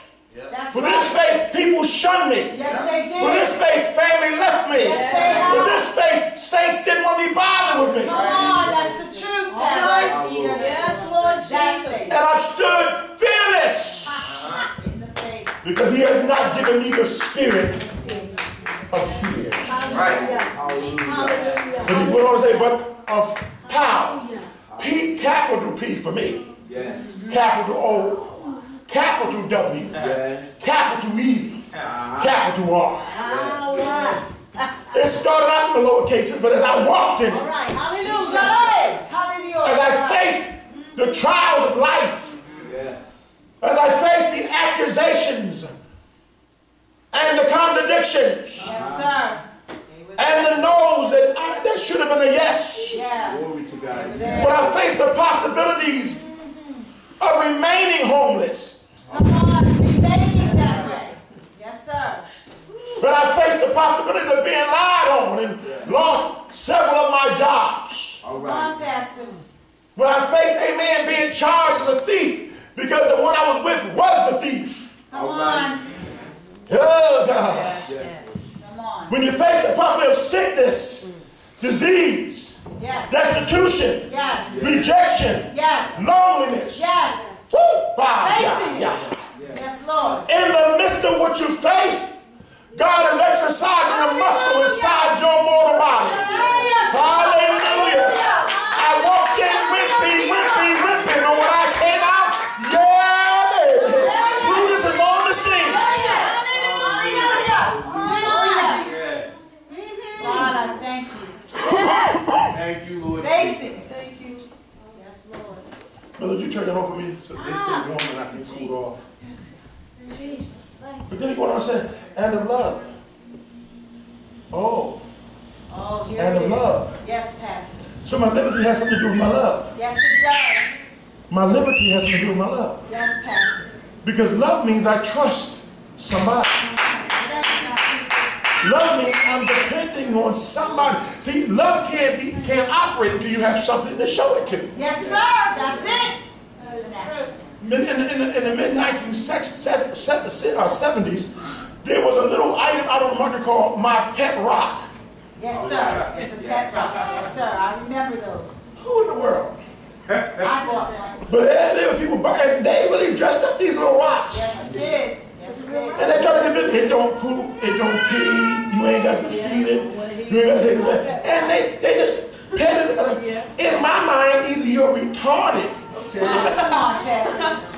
B: That's
A: For this faith people shunned me.
B: Yes, they
A: For this faith family left me.
B: Yes, they
A: For this faith saints didn't want to be bothered with me.
B: Come on. That's the truth,
E: All right. Yes, Lord Jesus.
B: faith.
A: And I've stood fearless.
B: In the faith.
A: Because he has not given me the spirit of fear.
E: Hallelujah.
C: Hallelujah.
E: Hallelujah.
A: But he went on to say, but of power. P, capital P for me.
C: Yes.
A: Capital O. Capital W.
C: Yes.
A: Capital E.
C: Uh-huh.
A: Capital R.
E: Power.
A: It started out in the lower cases, but as I walked in it,
E: right. Hallelujah.
B: Should. Hallelujah.
A: as I faced the trials of life,
C: Yes.
A: as I faced the accusations and the contradictions
B: Yes, sir. They were
A: and the no's that, I, that should have been a yes.
B: Yeah.
C: Glory to God.
A: When I faced the possibilities of remaining homeless,
B: Come on. Remaining that way. Yes, sir.
A: when I faced the possibilities of being lied on and lost several of my jobs,
C: All
B: Come on,
C: right.
B: Pastor.
A: when I faced a man being charged as a thief because the one I was with was the thief.
B: Come
C: All
B: on.
C: right.
A: Oh God.
D: Yes,
C: Yes.
D: Yes.
B: Come on.
A: When you face the possibility of sickness, mm. disease,
B: Yes.
A: destitution,
B: Yes.
A: rejection,
B: Yes.
A: loneliness.
B: Yes.
A: Woo, yeah, yeah.
B: Yes, Lord.
A: In the midst of what you face, God is exercising a muscle inside your mortal body. Hallelujah. I walked in wimpy, wimpy, wimpy, and when I came out, yeah, baby. Brutus is on the scene.
C: Yes.
B: God, I thank you.
C: Thank you, Lord.
B: Face it. Thank you. Yes, Lord.
A: Brother, would you turn that on for me so they stay ah. warm and I can cool off.
B: Jesus.
A: But then he went on and said, and of love. Oh,
B: Oh, here
A: and of love.
B: Yes, Pastor.
A: So my liberty has something to do with my love.
B: Yes, it does.
A: My liberty has something to do with my love.
B: Yes, Pastor.
A: Because love means I trust somebody.
B: You,
A: Love means I'm depending on somebody. See, love can't be can't operate until you have something to show it to.
B: Yes, sir. That's it. That's an act.
A: In, in, in, the- in the mid 1970s, there was a little item out on the market called My Pet Rock.
B: Yes, sir. It's a pet rock. Yes, sir. I remember those.
A: Who in the world?
B: I bought one.
A: But there, there were people buying, they really dressed up these little rocks.
B: Yes, it did. Yes, it did.
A: And they try to convince it don't poop, it don't pee, you ain't got to feed it. You ain't gotta take it. And they, they just pet it. uh, In my mind, either you're retarded
B: Come on, Pastor.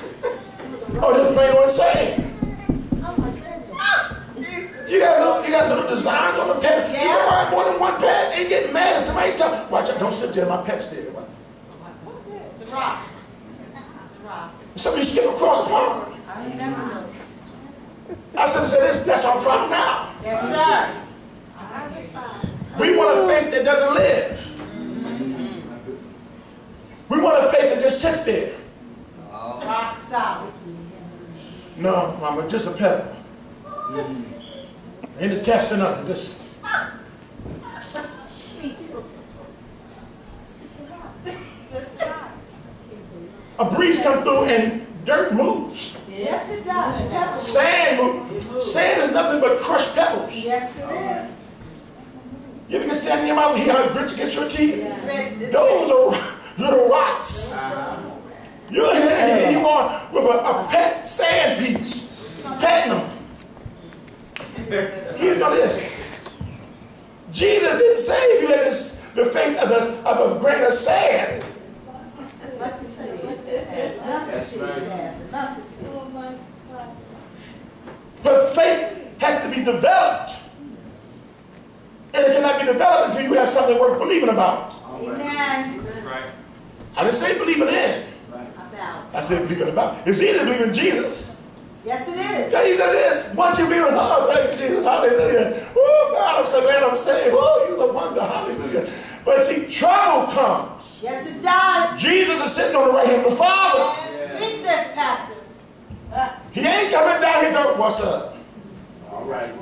A: or just plain old insane. You got little, you got little designs on the pet. You can buy more than one pet and get mad at somebody. Tell, watch out, don't sit there. My pet's there.
B: It's a rock. It's a rock.
A: Somebody skip across the pond.
B: I ain't never know.
A: I said, say this, that's our problem now.
B: Yes, sir.
A: We want a faith that doesn't live. We want a faith that just sits there.
B: Rock solid.
A: No, mama, just a pebble. Mm-hmm. Ain't a test or nothing. Just
B: Jesus. Just a
A: breeze come through and dirt moves.
B: Yes, it does. Pebbles.
A: Sand moves. Sand is nothing but crushed pebbles.
B: Yes, it is.
A: You ever get sand in your mouth? Hear how it grits against your teeth?
B: It's-
A: Those are little rocks. You're here and you are with a, a pet sand piece, petting them. You know this. Jesus didn't save you had this, the faith of a, of a grain of sand.
B: Mustard seed. Mustard seed, Pastor. Mustard seed.
A: But faith has to be developed. And it cannot be developed until you have something worth believing about.
B: Amen.
A: I didn't say believing in.
B: About.
A: I said believing about. It's easy to believe in Jesus.
B: Yes, it is.
A: Tell you that. Once you believe in, oh, thank you, Jesus, hallelujah. Oh, God, I'm so glad I'm saved. Oh, you're a wonder, hallelujah. But see, trouble comes.
B: Yes, it does.
A: Jesus is sitting on the right hand of the Father.
B: Speak this, Pastor.
A: He ain't coming down here to, what's up?
C: All right.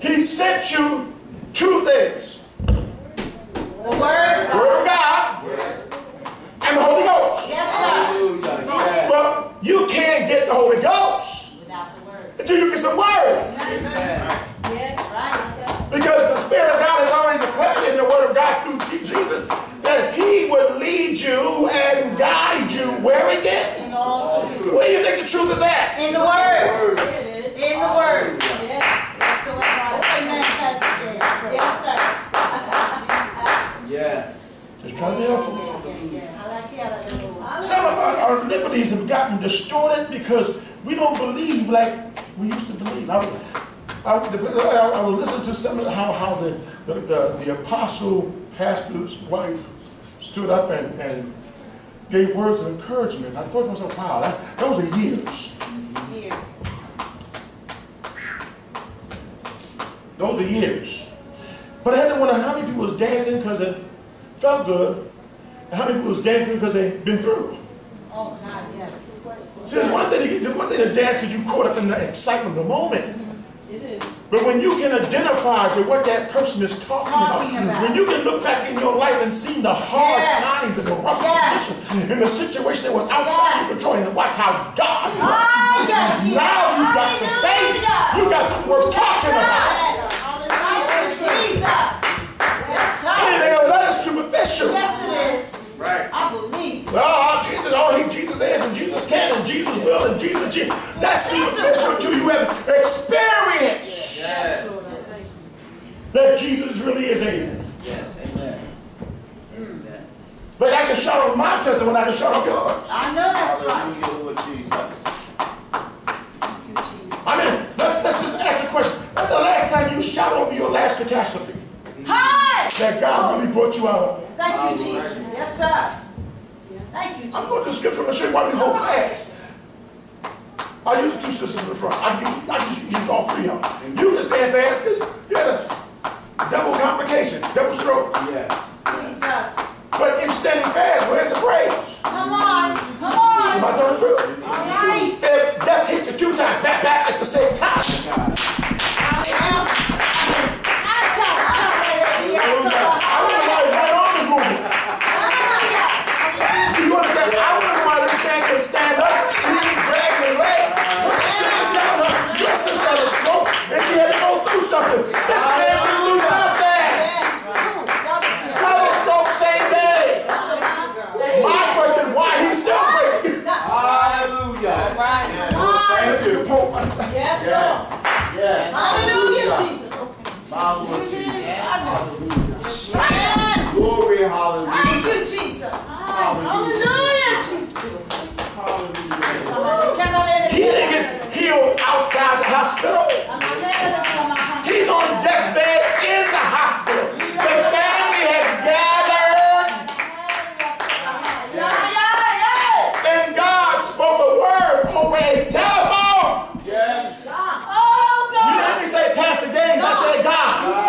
A: He sent you two things.
B: The word.
A: The Word of God and the Holy Ghost.
B: Yes, sir.
C: Hallelujah. Yes.
A: Well, you can't get the Holy Ghost
B: Without the word.
A: until you get some Word.
C: Amen.
B: Right.
A: Because the Spirit of God has already declared in the Word of God through Jesus that He would lead you and guide you where again?
B: In.
A: Where do you think the truth is at?
B: In the word.
C: Word.
B: In the word. That's the way Amen, Pastor Yes,
C: Yes.
A: Just trying to help you.
B: sir. Yeah,
A: Some of our, our liberties have gotten distorted because we don't believe like we used to believe. I I, I, was listening to some of how, how the, the, the, the apostle pastor's wife stood up and, and gave words of encouragement. I thought to myself, wow, that, those are years.
B: Years.
A: Those are years. But I had to wonder how many people was dancing because felt good, and how many people was dancing because they've been through.
B: Oh, God, yes.
A: See, there's one thing to, one thing to dance because you caught up in the excitement of the moment.
E: It is.
A: But when you can identify to what that person is talking,
B: Talking
A: about,
B: about.
A: when you can look back in your life and see the hard
B: Yes.
A: times and the rough
B: Yes.
A: conditions and the situation that was outside
B: Yes.
A: your control and watch how God
B: Oh, yeah.
A: now you got some faith. You got something worth talking about. Is superficial.
B: Yes, it is.
C: Right.
B: I believe.
A: Oh, Jesus, oh, he, Jesus is, and Jesus can, and Jesus will, and Jesus, Jesus. That's superficial until you have experience
C: Yes.
A: that Jesus really is able.
C: Yes. Amen. Amen.
A: But I can shout off my testimony, I can shout off yours.
B: I know that's right.
C: Hallelujah, Lord Jesus.
B: Thank Jesus.
A: I mean, let's, let's just ask the question. When's the last time you shout over your last catastrophe
B: Hi.
A: that God really brought you out of?
B: Thank you, Jesus. Yes, sir. Thank you,
A: I'm going to the scripture and show you why we hold fast. I use the two sisters in the front. I use, I use, use all three of them. You can stand fast because you had a double complication, double stroke.
C: Yes.
B: Jesus.
A: But in standing fast, where's the praise?
B: Come on. Come
A: Am
B: on.
A: I telling the truth?
B: All right.
A: If death hit you two times, back, back at the same time.
B: That yes, sir.
A: I wonder why this man can stand up, he didn't drag his right arm is moving. Hallelujah.
B: Yes.
A: Glory,
C: hallelujah.
A: Thank you, Jesus.
E: Hallelujah,
C: hallelujah Jesus.
E: Hallelujah. He
C: didn't get healed
A: outside the hospital. He's on deathbed in the hospital. The family has gathered. And God spoke a word over a telephone.
C: Yes.
A: Oh, God. You heard me say Pastor James. I said God.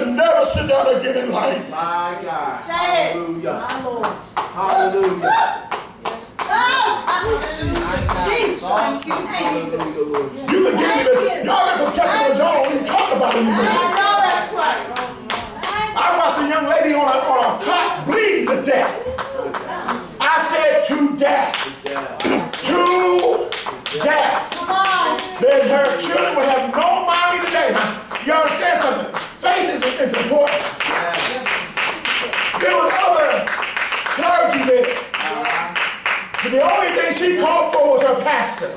A: Should never sit down again in life.
C: My God. Hallelujah.
E: My Lord.
C: Hallelujah.
B: Jesus.
C: Hallelujah, Lord.
A: You can give me the, y'all got some testimonies y'all don't even talk about
B: I
A: anymore.
B: know that's right.
A: I watched a young lady on a, on a cot bleeding to death. I said to death. To death.
B: Come on.
A: Then her children will have no mommy today. You understand something? Faith is, is important. There was other clergymen. But uh-huh. the only thing she called for was her pastor.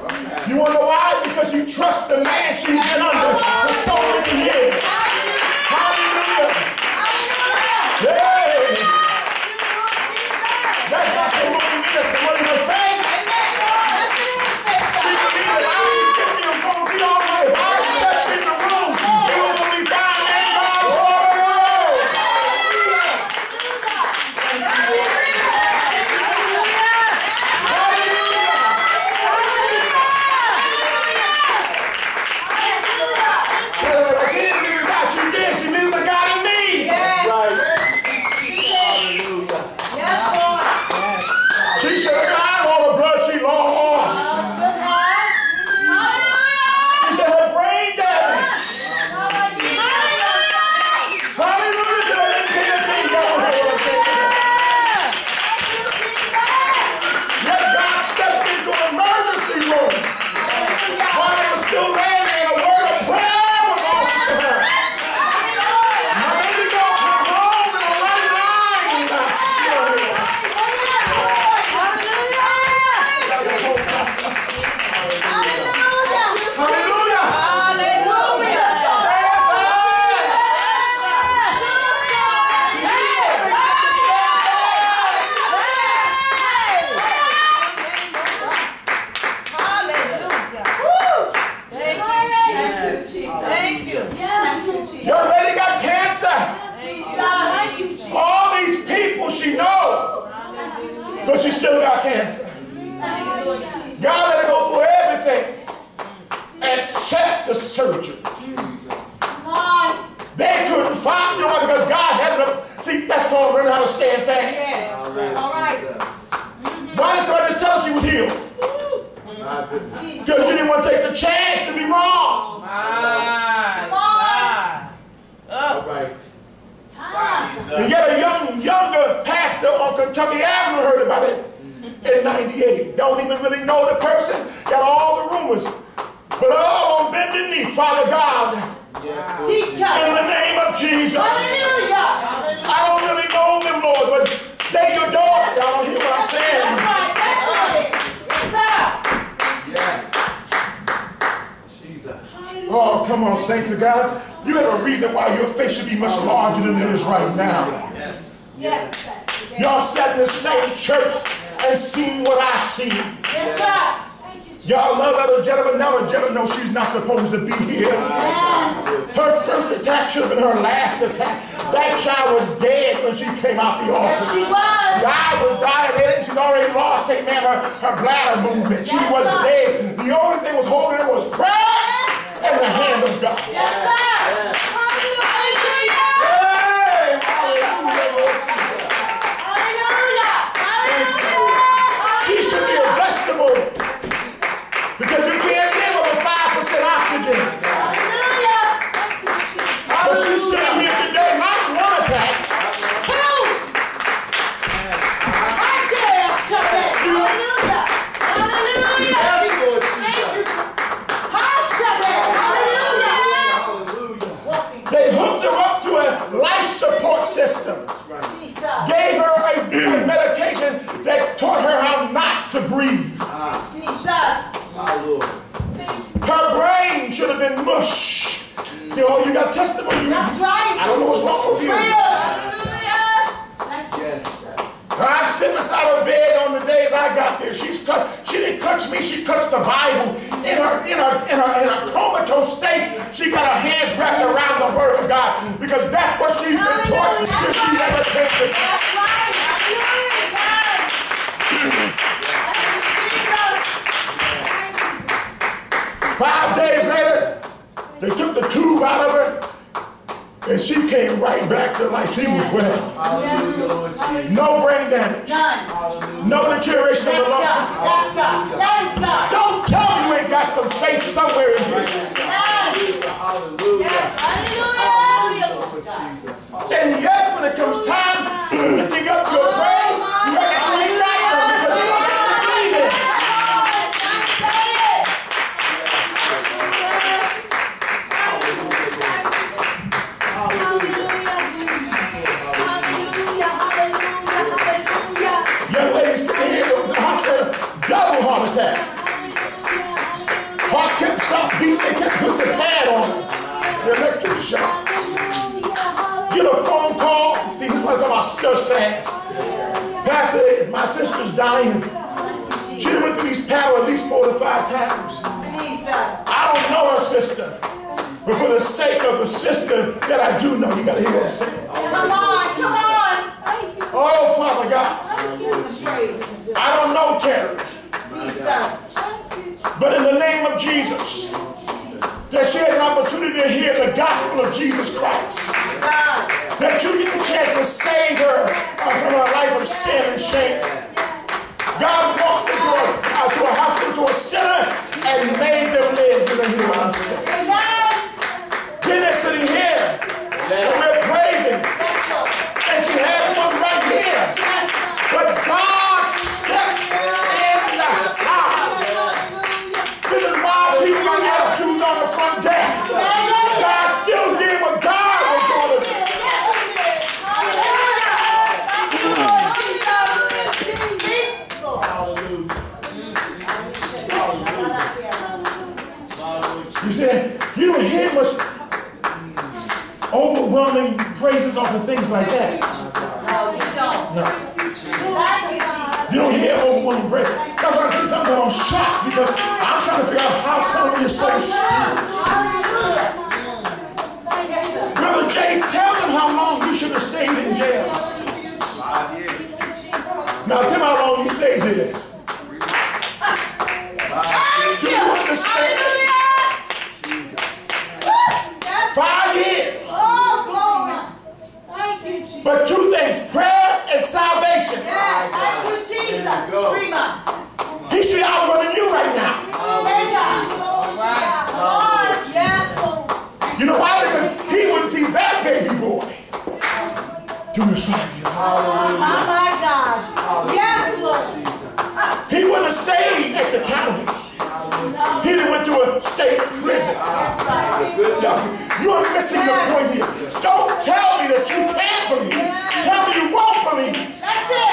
A: You want to know why? Because you trust the man she's been under for so many years. Come on, saints of God. You have a reason why your faith should be much larger than it is right now.
C: Yes.
B: Yes.
A: Y'all sat in the same church and seen what I see.
B: Yes, sir.
A: Y'all love other gentlemen. Now the gentleman knows she's not supposed to be here. Her first attack should have been her last attack. That child was dead when she came out the
B: yes, she was.
A: The eyes were dilated. She'd already lost, man, her, her bladder movement. She
B: Yes,
A: was
B: sir.
A: dead. The only thing was holding her was prayer and the hand of God.
B: Yes, sir. Hallelujah.
A: Hey, hallelujah, Lord Jesus.
B: Hallelujah. Hallelujah.
A: She should be a vegetable because you can't live on 5% oxygen.
B: Hallelujah.
A: But she's sitting here today, not one attack.
B: Two. Right there. Shut it. Hallelujah. Hallelujah.
C: Yes, Lord Jesus.
B: Shut it. Hallelujah.
C: Hallelujah.
A: They hooked her up to a life support system.
B: Jesus.
A: Gave her a, a medication that taught her how not to breathe.
C: Ah,
B: Jesus.
C: my Lord.
A: Her brain should have been mush. See, oh, you got testimony.
B: That's right.
A: I don't know what's wrong with you.
B: Real. Thank
C: Yes.
A: I'm sitting beside her bed on the days I got there. She's cut, she didn't touch me, she touched the Bible. In her, in her, in her, in her comatose state, she got her hands wrapped around the word of God. Because that's what she's been taught since she never tasted.
B: That's right.
A: Five days later, they took the tube out of her, and she came right back to like she was well.
C: Hallelujah,
A: No brain damage,
B: None.
C: Hallelujah.
A: no deterioration of
B: That's
A: the
B: God.
A: lung.
B: That's God. That is God.
A: Don't tell me you ain't got some faith somewhere in here.
B: Yes.
C: Hallelujah.
B: Hallelujah.
C: Lord
A: And yet, stuff fast. Pastor, my sister's dying. She went through these paddle at least four to five times. I don't know her sister. But for the sake of the sister that I do know, you gotta hear what I'm saying.
B: Come on, come on.
A: Oh, Father God,
B: Give us some praise.
A: I don't know Terry, but in the name of Jesus, that she had an opportunity to hear the gospel of Jesus Christ. That you get the chance to save her uh, from her life of sin and shame. God walked into a, uh, to a hospital to a sinner and made them live. Hear what I'm saying? Then they're sitting here and we're praising. And she had one right off of things like that. No. You don't hear overwhelming praise. That's why I sometimes I'm shocked because I'm trying to figure out how come you're so strong. Brother Jay, tell them how long you should have stayed in jail.
C: Five years.
A: Now tell me how long you stayed there. Do you understand? Five years. But two things, prayer and salvation.
B: Three months.
A: He should outrunning you right now.
B: Thank God. Come.
A: You know why? Because he wouldn't see that baby boy. Do this five years. He wouldn't have stayed at the county. He done went to a state prison.
B: That's.
A: Y'all see, you're missing the point here. Don't tell me that you can't believe. Tell me you won't believe.
B: That's it.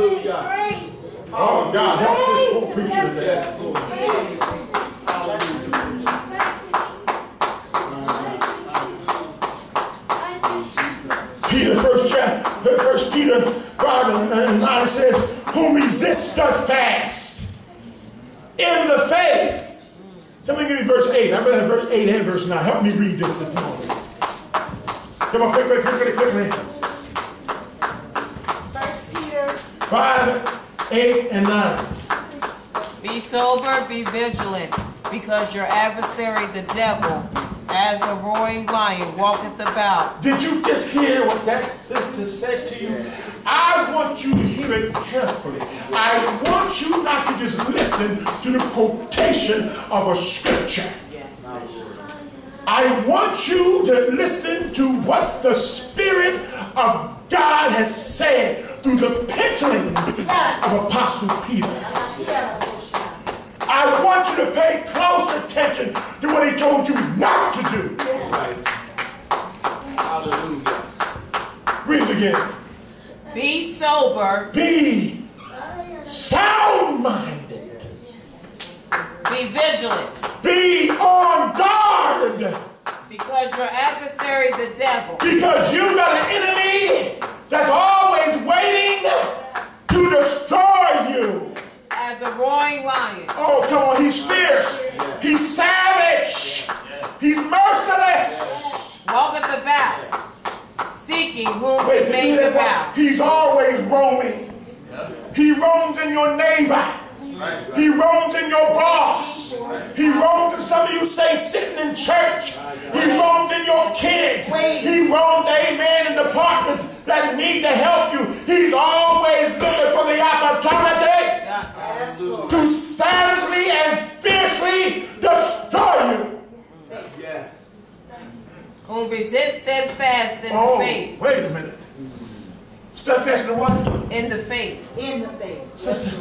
C: Hallelujah.
A: Oh God, help this poor preacher today.
C: Yes, Lord.
A: Peter, first chapter, first Peter 5 and 9 says, who resist fast in the faith. Somebody give me verse 8. I read verse 8 and verse 9. Help me read this. Come on, quick, quick, quick, quick, quick.
B: First Peter
A: 5, 8, and 9.
D: Be sober, be vigilant, because your adversary, the devil, as a roaring lion, walketh about.
A: Did you just hear what that sister said to you? I want you to hear it carefully. I want you not to just listen to the quotation of a scripture. I want you to listen to what the Spirit of God has said through the penciling of Apostle Peter. I want you to pay close attention to what he told you not to do.
C: Hallelujah.
A: Read it again.
D: Be sober,
A: Be sound minded.
D: be vigilant,
A: Be on guard
D: because your adversary, the devil,
A: because you've got an enemy that's always waiting to destroy you.
D: as a roaring lion,
A: Oh, come on, he's fierce. He's savage. He's merciless.
D: walketh about, seeking whom
A: Wait,
D: he may devour.
A: He's always roaming. He roams in your neighbor. He roams in your boss. He roams in some of you say sitting in church. He roams in your kids. He roams, amen, in departments that need to help you. He's always looking for the opportunity to savagely and fiercely destroy you.
C: Yes.
D: Whom resist steadfast in
A: Oh,
D: the faith,
A: wait a minute. Steadfast in what?
D: in the faith.
B: in the faith.
A: Sister,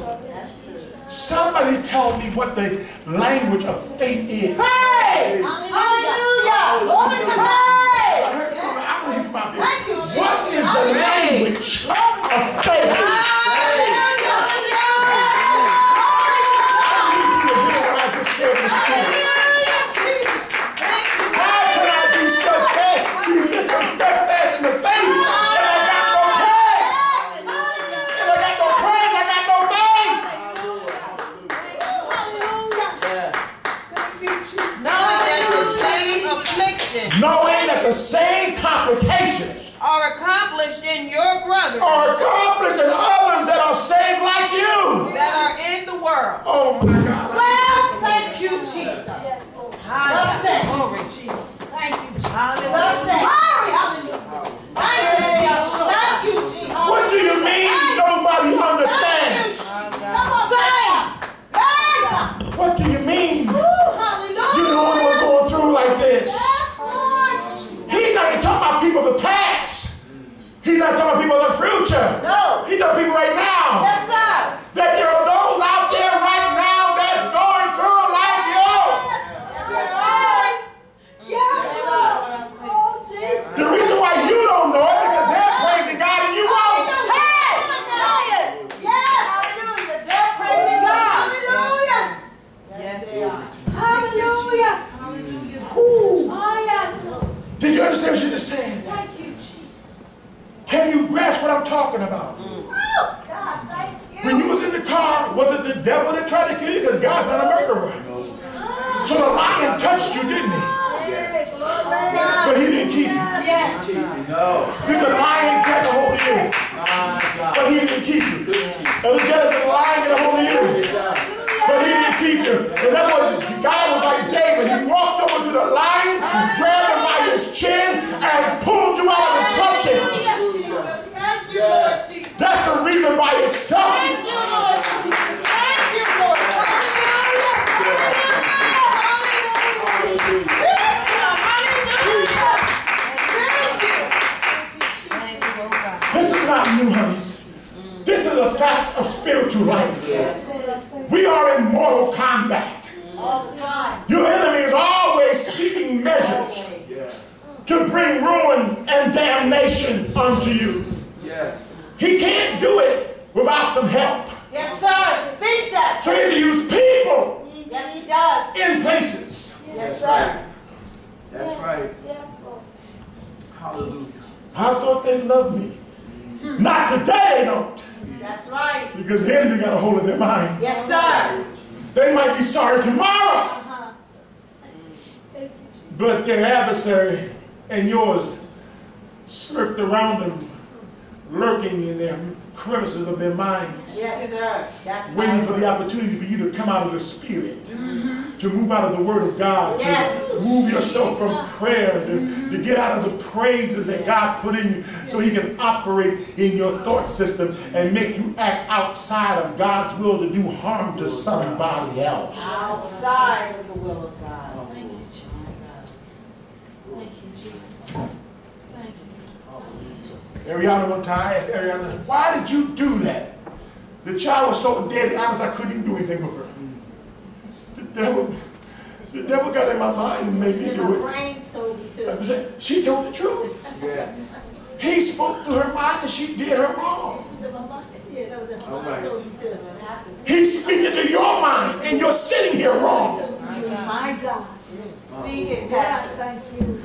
A: somebody tell me what the language of faith is.
B: Praise! Hallelujah! Glory to
A: I
B: God!
A: I want from out there.
B: Thank you, Jesus.
A: What is the language of faith? I need you to hear what I just said this morning. How can I be steadfast, resistant, steadfast in the faith, and I got no praise? If I got no praise, I got no faith.
D: Knowing that the same affliction
A: Knowing that the same complications
D: are accomplished in your brothers
A: are accomplished in others that are saved like you.
D: that are in the world.
A: Oh my God.
B: Well,
A: system and make you act outside of God's will to do harm to somebody else.
B: Outside of the will of God.
E: Thank you, Jesus. Thank you, Jesus. Thank you.
A: Ariana one time, I asked Ariana, why did you do that? The child was so dead and honest I couldn't even do anything with her. The devil, the devil got in my mind and made me do it.
E: brains told me to.
A: She told the truth.
C: Yeah.
A: He spoke to her mind and she did her wrong.
E: Yeah, that was
C: All right.
A: He's speaking to your mind and you're sitting here wrong.
E: My God.
B: Speak it,
E: Yes,
B: Pastor.
E: thank you.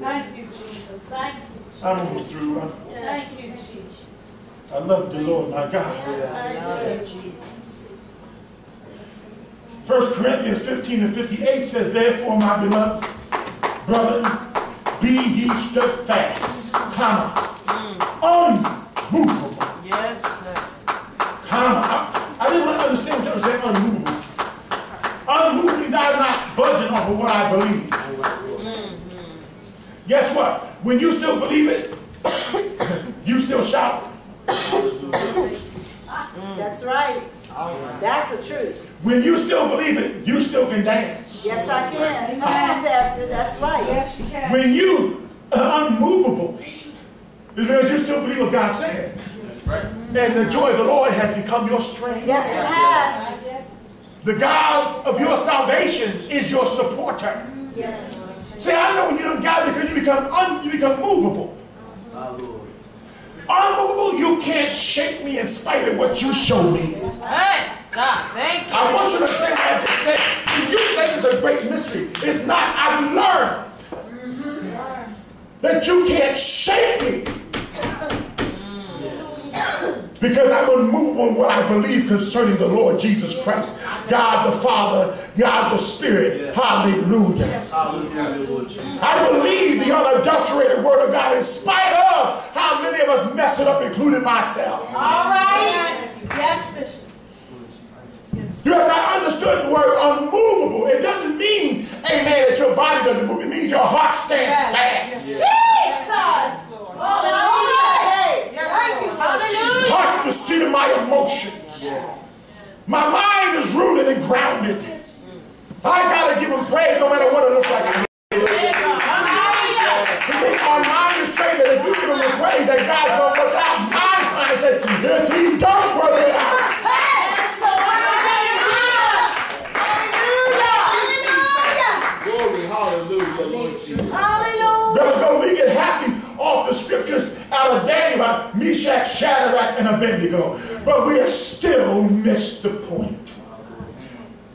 B: Thank you, Jesus.
E: Thank you.
A: I'm almost through. I,
E: Thank you, Jesus.
A: I love the Lord, my God.
E: Thank you.
B: Jesus.
A: 1 Corinthians 15 and 58 says, Therefore, my beloved brethren, be ye steadfast, comma, mm. unmovable,
D: Yes, sir.
A: comma. I, I didn't really understand what you were saying unmovable. Unmovable means I'm not budging off of what I believe. Mm-hmm. Guess what? When you still believe it, you still shout. Mm.
B: That's right. That's the truth.
A: When you still believe it, you still can dance.
B: Yes, I can. Come on, Pastor. That's right.
E: Yes, you can.
A: When you are unmovable, it's because you still believe what God said. And the joy of the Lord has become your strength.
B: Yes, it has.
E: Yes.
A: The God of your salvation is your supporter.
B: Yes.
A: See, I know when you don't got it because you become un, you become movable. Unmovable, you can't shake me in spite of what you show me.
D: Hey, God, thank you.
A: I want you to understand what I just said. See, you think it's a great mystery. It's not. I've learned that you can't shake me. Because I'm unmovable in what I believe concerning the Lord Jesus Christ. God the Father, God the Spirit. Hallelujah.
C: Hallelujah.
A: I believe the unadulterated word of God in spite of how many of us mess it up, including myself.
B: All right.
E: Yes, Bishop.
A: You have not understood the word unmovable. It doesn't mean, amen, that your body doesn't move. It means your heart stands fast.
B: Jesus. Hallelujah. Hey,
D: Yes, Lord.
B: Hallelujah.
A: Heart's the seat of my emotions. My mind is rooted and grounded. I gotta give him praise no matter what it looks like. You see, our mind is trained that if you give him the praise that God's gonna work it out. My mind says, if he don't work it out,
C: Glory, hallelujah, Lord Jesus.
A: Brother, don't we get happy off the scriptures out of Daniel Meshach, Shadrach, and Abednego. But we have still missed the point.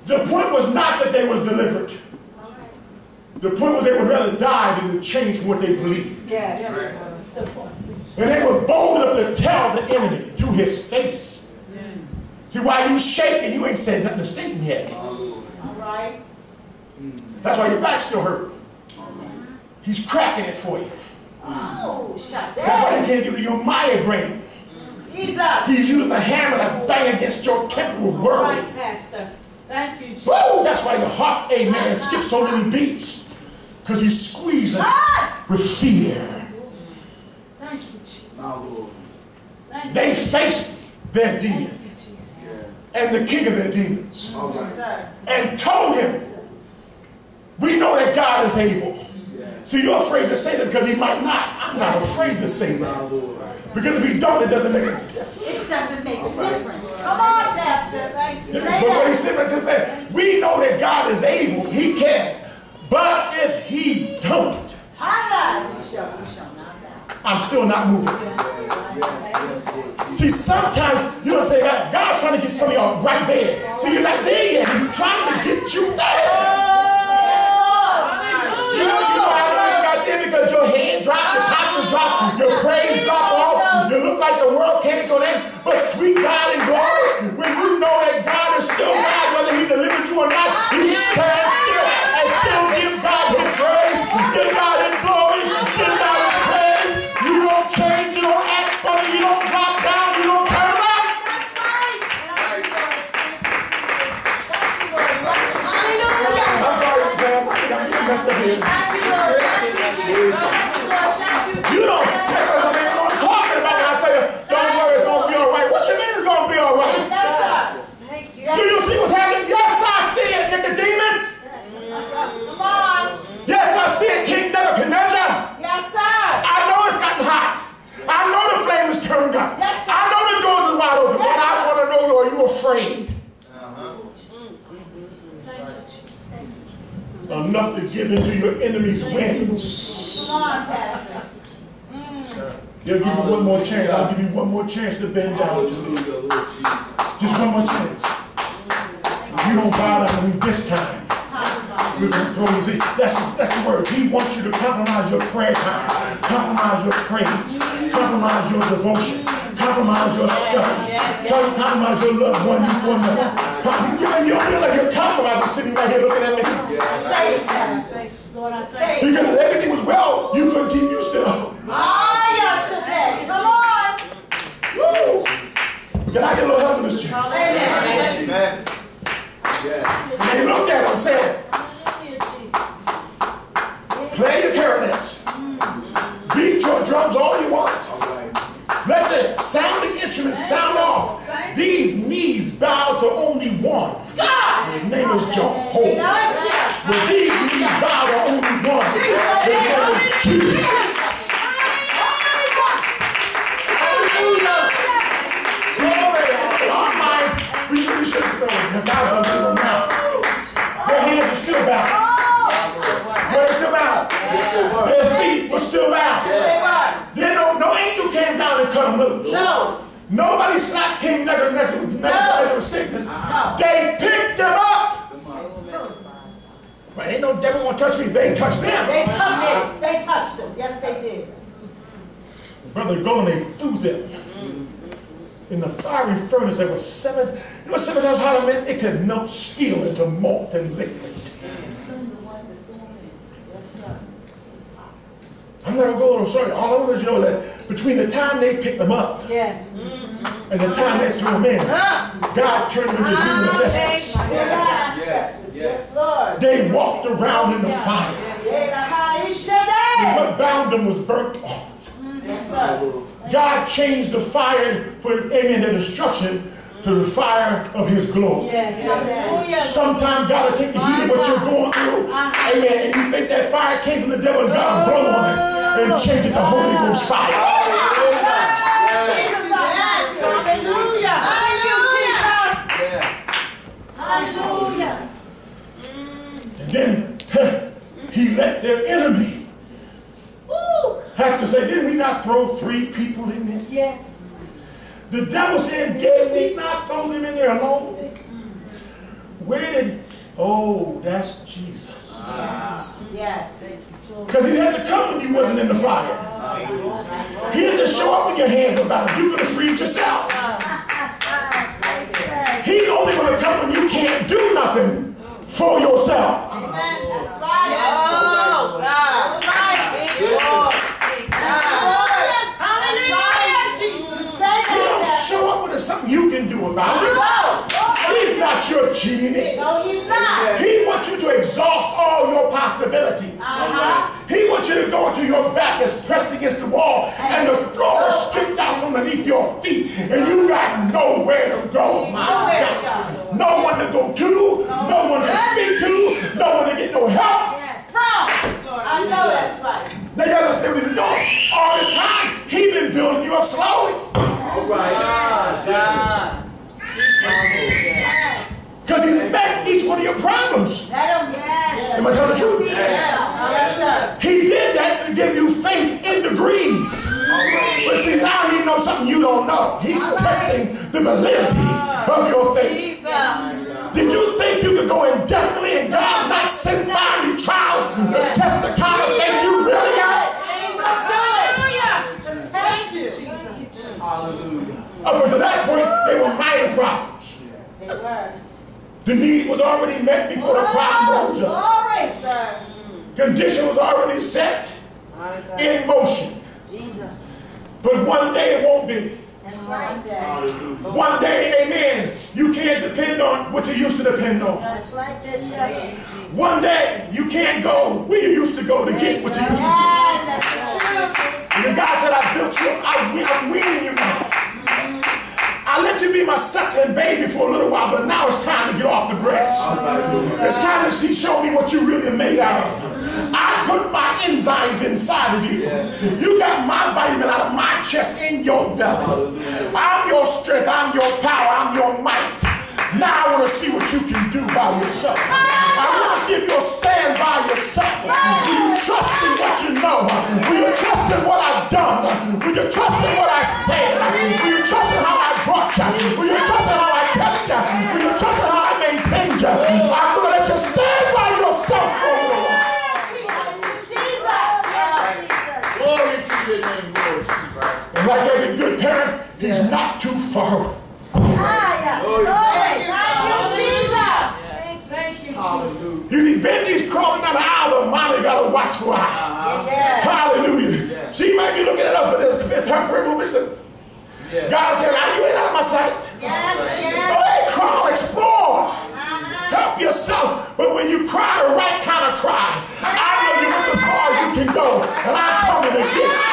A: The point was not that they was delivered. The point was they would rather die than to change what they believed.
E: Yes. The point.
A: And they were bold enough to tell the enemy to his face. See, why you shaking, you ain't said nothing to Satan yet.
B: All right.
A: That's why your back still hurt. He's cracking it for you.
B: Oh, shut
A: That's why you
B: down.
A: can't give you your migraine.
B: Jesus.
A: He's using the hammer to bang against your temple with worry.
E: Right, Pastor. Thank you, Jesus.
A: Woo! That's why your heart, amen, ah, skips ah, so many ah. beats. Because he's squeezing with fear.
E: Thank you, Jesus.
C: My Lord.
E: Thank you.
A: They faced their demon
E: Thank
A: and the king of their demons
C: All
B: Yes,
C: right.
B: sir.
A: and told him, We know that God is able. See, you're afraid to say that because he might not. I'm not afraid to say that. Because if he don't, it doesn't make a difference.
B: It doesn't make a difference. Come on, Pastor. Thank you.
A: But what he said, but he said, we know that God is able, he can. But if he don't,
B: High God. We shall, we shall not bow.
A: I'm still not moving.
C: Yes, yes, Lord Jesus.
A: See, sometimes you don't say that God's trying to get some of y'all right there. So you're not there yet. He's trying to get you there. You know, your head drop, your tonsils dropped, your praise dropped off, you look like the world can't go in. But sweet God in glory,
B: when you know that God is still God, whether he delivered
A: you or not, he stands still and still give God his praise, give God his glory, give God his praise. You don't change, you
B: don't act
A: funny, you don't drop down, you don't turn right.
B: I'm sorry,
A: man. I messed up here. Are you afraid? Uh-huh. Enough to give into your enemy's winds.
B: Come on, Pastor.
A: They'll give you one more chance. I'll give you one more chance to bend down to me.
C: Hallelujah, Lord Jesus.
A: Just one more chance. If you don't bow down to me this time, we're going to throw you. See, that's, the- that's the word. He wants you to compromise your prayer time, compromise your praise, compromise your devotion, compromise your study, try to compromise your loved one before another. You, you don't feel like you're compromising sitting right here looking at me.
B: Say it. Say it.
A: Because if everything was well, you couldn't keep you still.
B: Ah, yesterday. Come on.
A: Can I get a little help in this church?
B: Amen.
C: Amen. Yes.
A: And they looked at him and said, play your clarinets, beat your drums all you want.
C: All right.
A: Let the sounding instruments sound off. These knees bow to only one.
B: God.
A: His name is Jehovah. But these knees bow to only one. His name is Jesus. Glory. Our minds, we should, we should still, the guys are living now. Their hands are still bound. They're still bound. Their feet were still bound.
B: They were.
A: Then no, no angel came down and cut them loose.
B: No.
A: Nobody slapped King Nebuchadnezzar with Nebuchadnezzar with sickness. They picked them up.
C: Come on.
A: But ain't no devil want to touch me. They touched them.
B: They touched him. They touched him. Yes, they did.
A: Brother Golden, they threw them in the fiery furnace. There was seven, you know what seven times hotter meant? It could melt steel into malt and liquid.
B: Consume the ones that threw him in. Yes, sir.
A: I'm never going to sorry. All I want you to know that between the time they picked them up
E: Yes.
A: And the time they threw them in, God turned them into ah, human vessels.
B: Yes,
C: Yes,
B: yes,
C: yes.
B: yes, Lord.
A: They walked around in the fire.
B: Yes,
A: And what bound them was burnt off.
B: sir.
A: God changed the fire for aiming the destruction to the fire of his glory.
E: Yes. Hallelujah.
A: Sometimes God will take the heat of what you're going through, uh-huh. amen, and you think that fire came from the devil and God will blow on it and change it to Holy Ghost fire.
B: Jesus, yes. Hallelujah. Thank you, Jesus.
C: Yes.
B: Hallelujah.
A: And then he let their enemy have to say, didn't we not throw three people in there?
E: Yes.
A: The devil said, did we not throw them in there alone? Where did, oh, that's Jesus.
B: Yes.
A: Because he had to come when you wasn't in the fire. He had to show up when your hands were bound. You could have freed yourself. He's only going to come when you can't do nothing for yourself.
B: Amen. That's right.
D: Oh, God.
B: That's right.
D: You, Lord. Hallelujah, Jesus.
B: Say
A: He don't
B: that.
A: show up when there's something you can do about it.
B: No.
A: He's not your genie.
B: No, he's not.
A: He wants you to exhaust all your possibilities.
B: Uh-huh.
A: He wants you to go until your back is pressed against the wall and the floor is stripped out underneath your feet and you got nowhere to go. My
B: Nowhere to
A: God. No one to go to, no one to speak to, no one to get no help.
B: Yes. From. I know that's right.
A: Now you understand what he's been doing. All this time, he been building you up slowly.
C: All right.
D: God, God.
B: Yes.
A: Because he met each one of your problems.
B: Let him. Yes.
A: Am I telling the truth?
B: See it now. Yes, sir.
A: He did that to give you faith in degrees. But see, now he knows something you don't know. He's testing the validity of your faith.
D: Jesus.
A: Did you think you could go indefinitely and God not send fiery trials to test the kind of faith you really got?
B: Ain't gonna do it. Test you.
C: Hallelujah.
A: Up until that point, they were minor problems.
B: They were.
A: The need was already met before the problem oh, rose up.
B: Glory, sir.
A: Condition was already set in motion.
D: Jesus.
A: But one day it won't be.
B: That's right, Daddy.
A: One day, amen, you can't depend on what you used to depend on.
E: That's right, that's right.
A: One day you can't go where you used to go to get what you used to get.
B: Yes, that's the truth.
A: And God said, I built you up. I, I'm weaning you now. I let you be my suckling baby for a little while, but now it's time to get off the breast. It's time to see, show me what you really made out of. I put my enzymes inside of you. You got my vitamin out of my chest in your belly. I'm your strength, I'm your power, I'm your might. Now I want to see what you can do by yourself. I want to see if you'll stand by yourself. Will you trust in what you know? Will you trust in what I've done? Will you trust in what I said? Will you trust in how I brought? Will you trust in how I kept you? Will you trust in how I maintained you? I'm going to let you stand by yourself for a little while.
C: Glory to your name, Lord Jesus.
A: And like every good parent, he's not too far.
C: Hallelujah.
A: You Jesus. Hallelujah. You see, Benji's crawling out down the aisle, but mommy got a watchful uh-huh. eye. Hallelujah. She might be looking at us, but it's, it's her privilege.
C: Yes.
A: God said, "Ah, you ain't out of my sight. Yes, yes. Go ahead, crawl, explore. Help yourself. But when you cry the right kind of cry, I know you went as far as you can go, and I'm coming to get you.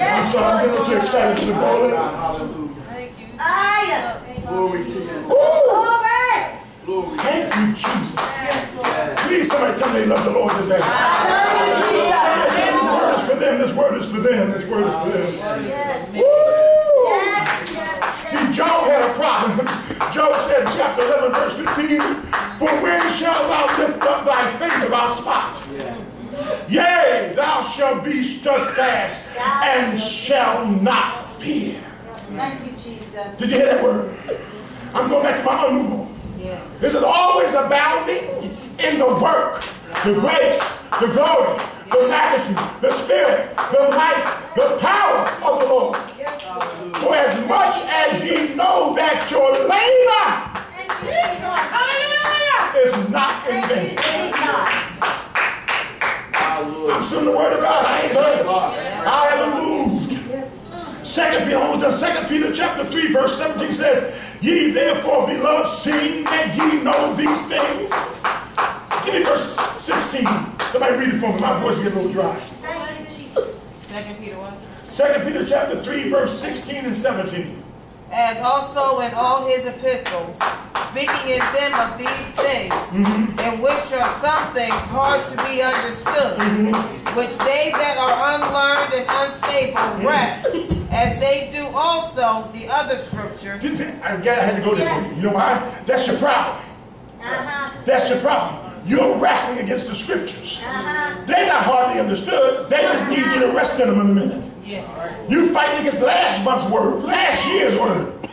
C: Hallelujah, Lord Jesus.
A: I'm sorry, I'm getting too excited to go in.
C: Thank you. Glory to your name. Glory.
A: Thank you, Jesus. Please, somebody tell me they love the Lord today. This word is for them. This word is for them. This word is for them. Woo! See, Job had a problem. Job said, chapter 11, verse 15, For when shalt thou lift up thy face about spot? Yea, thou shalt be steadfast and shall not fear.
B: Thank you, Jesus.
A: Did you hear that word? I'm going back to my unmovable. This is always abounding in the work, the grace, the glory, the majesty, the spirit, the might, the power of the Lord. For as much as ye know that your labor is not in vain. I'm still in the word of God. I ain't heard I haven't moved. Second Peter, almost done. Second Peter chapter 3, verse 17 says, Ye therefore, beloved, seeing that ye know these things. Give me verse 16. Somebody read it for me. My voice getting a little dry.
D: Second Peter 1.
A: Second Peter chapter 3, verse 16 and 17.
D: As also in all his epistles, speaking in them of these things, mm-hmm. in which are some things hard to be understood, mm-hmm. which they that are unlearned and unstable mm-hmm. wrest, as they do also the other scriptures.
A: I got- I had to go there. for you. You know why? That's your problem. Uh-huh. That's your problem. You're wrestling against the scriptures. Uh-huh. They're not hardly understood. They just need you to uh-huh. rest in them in a minute.
D: Yeah.
A: You fighting against last month's word, last year's word,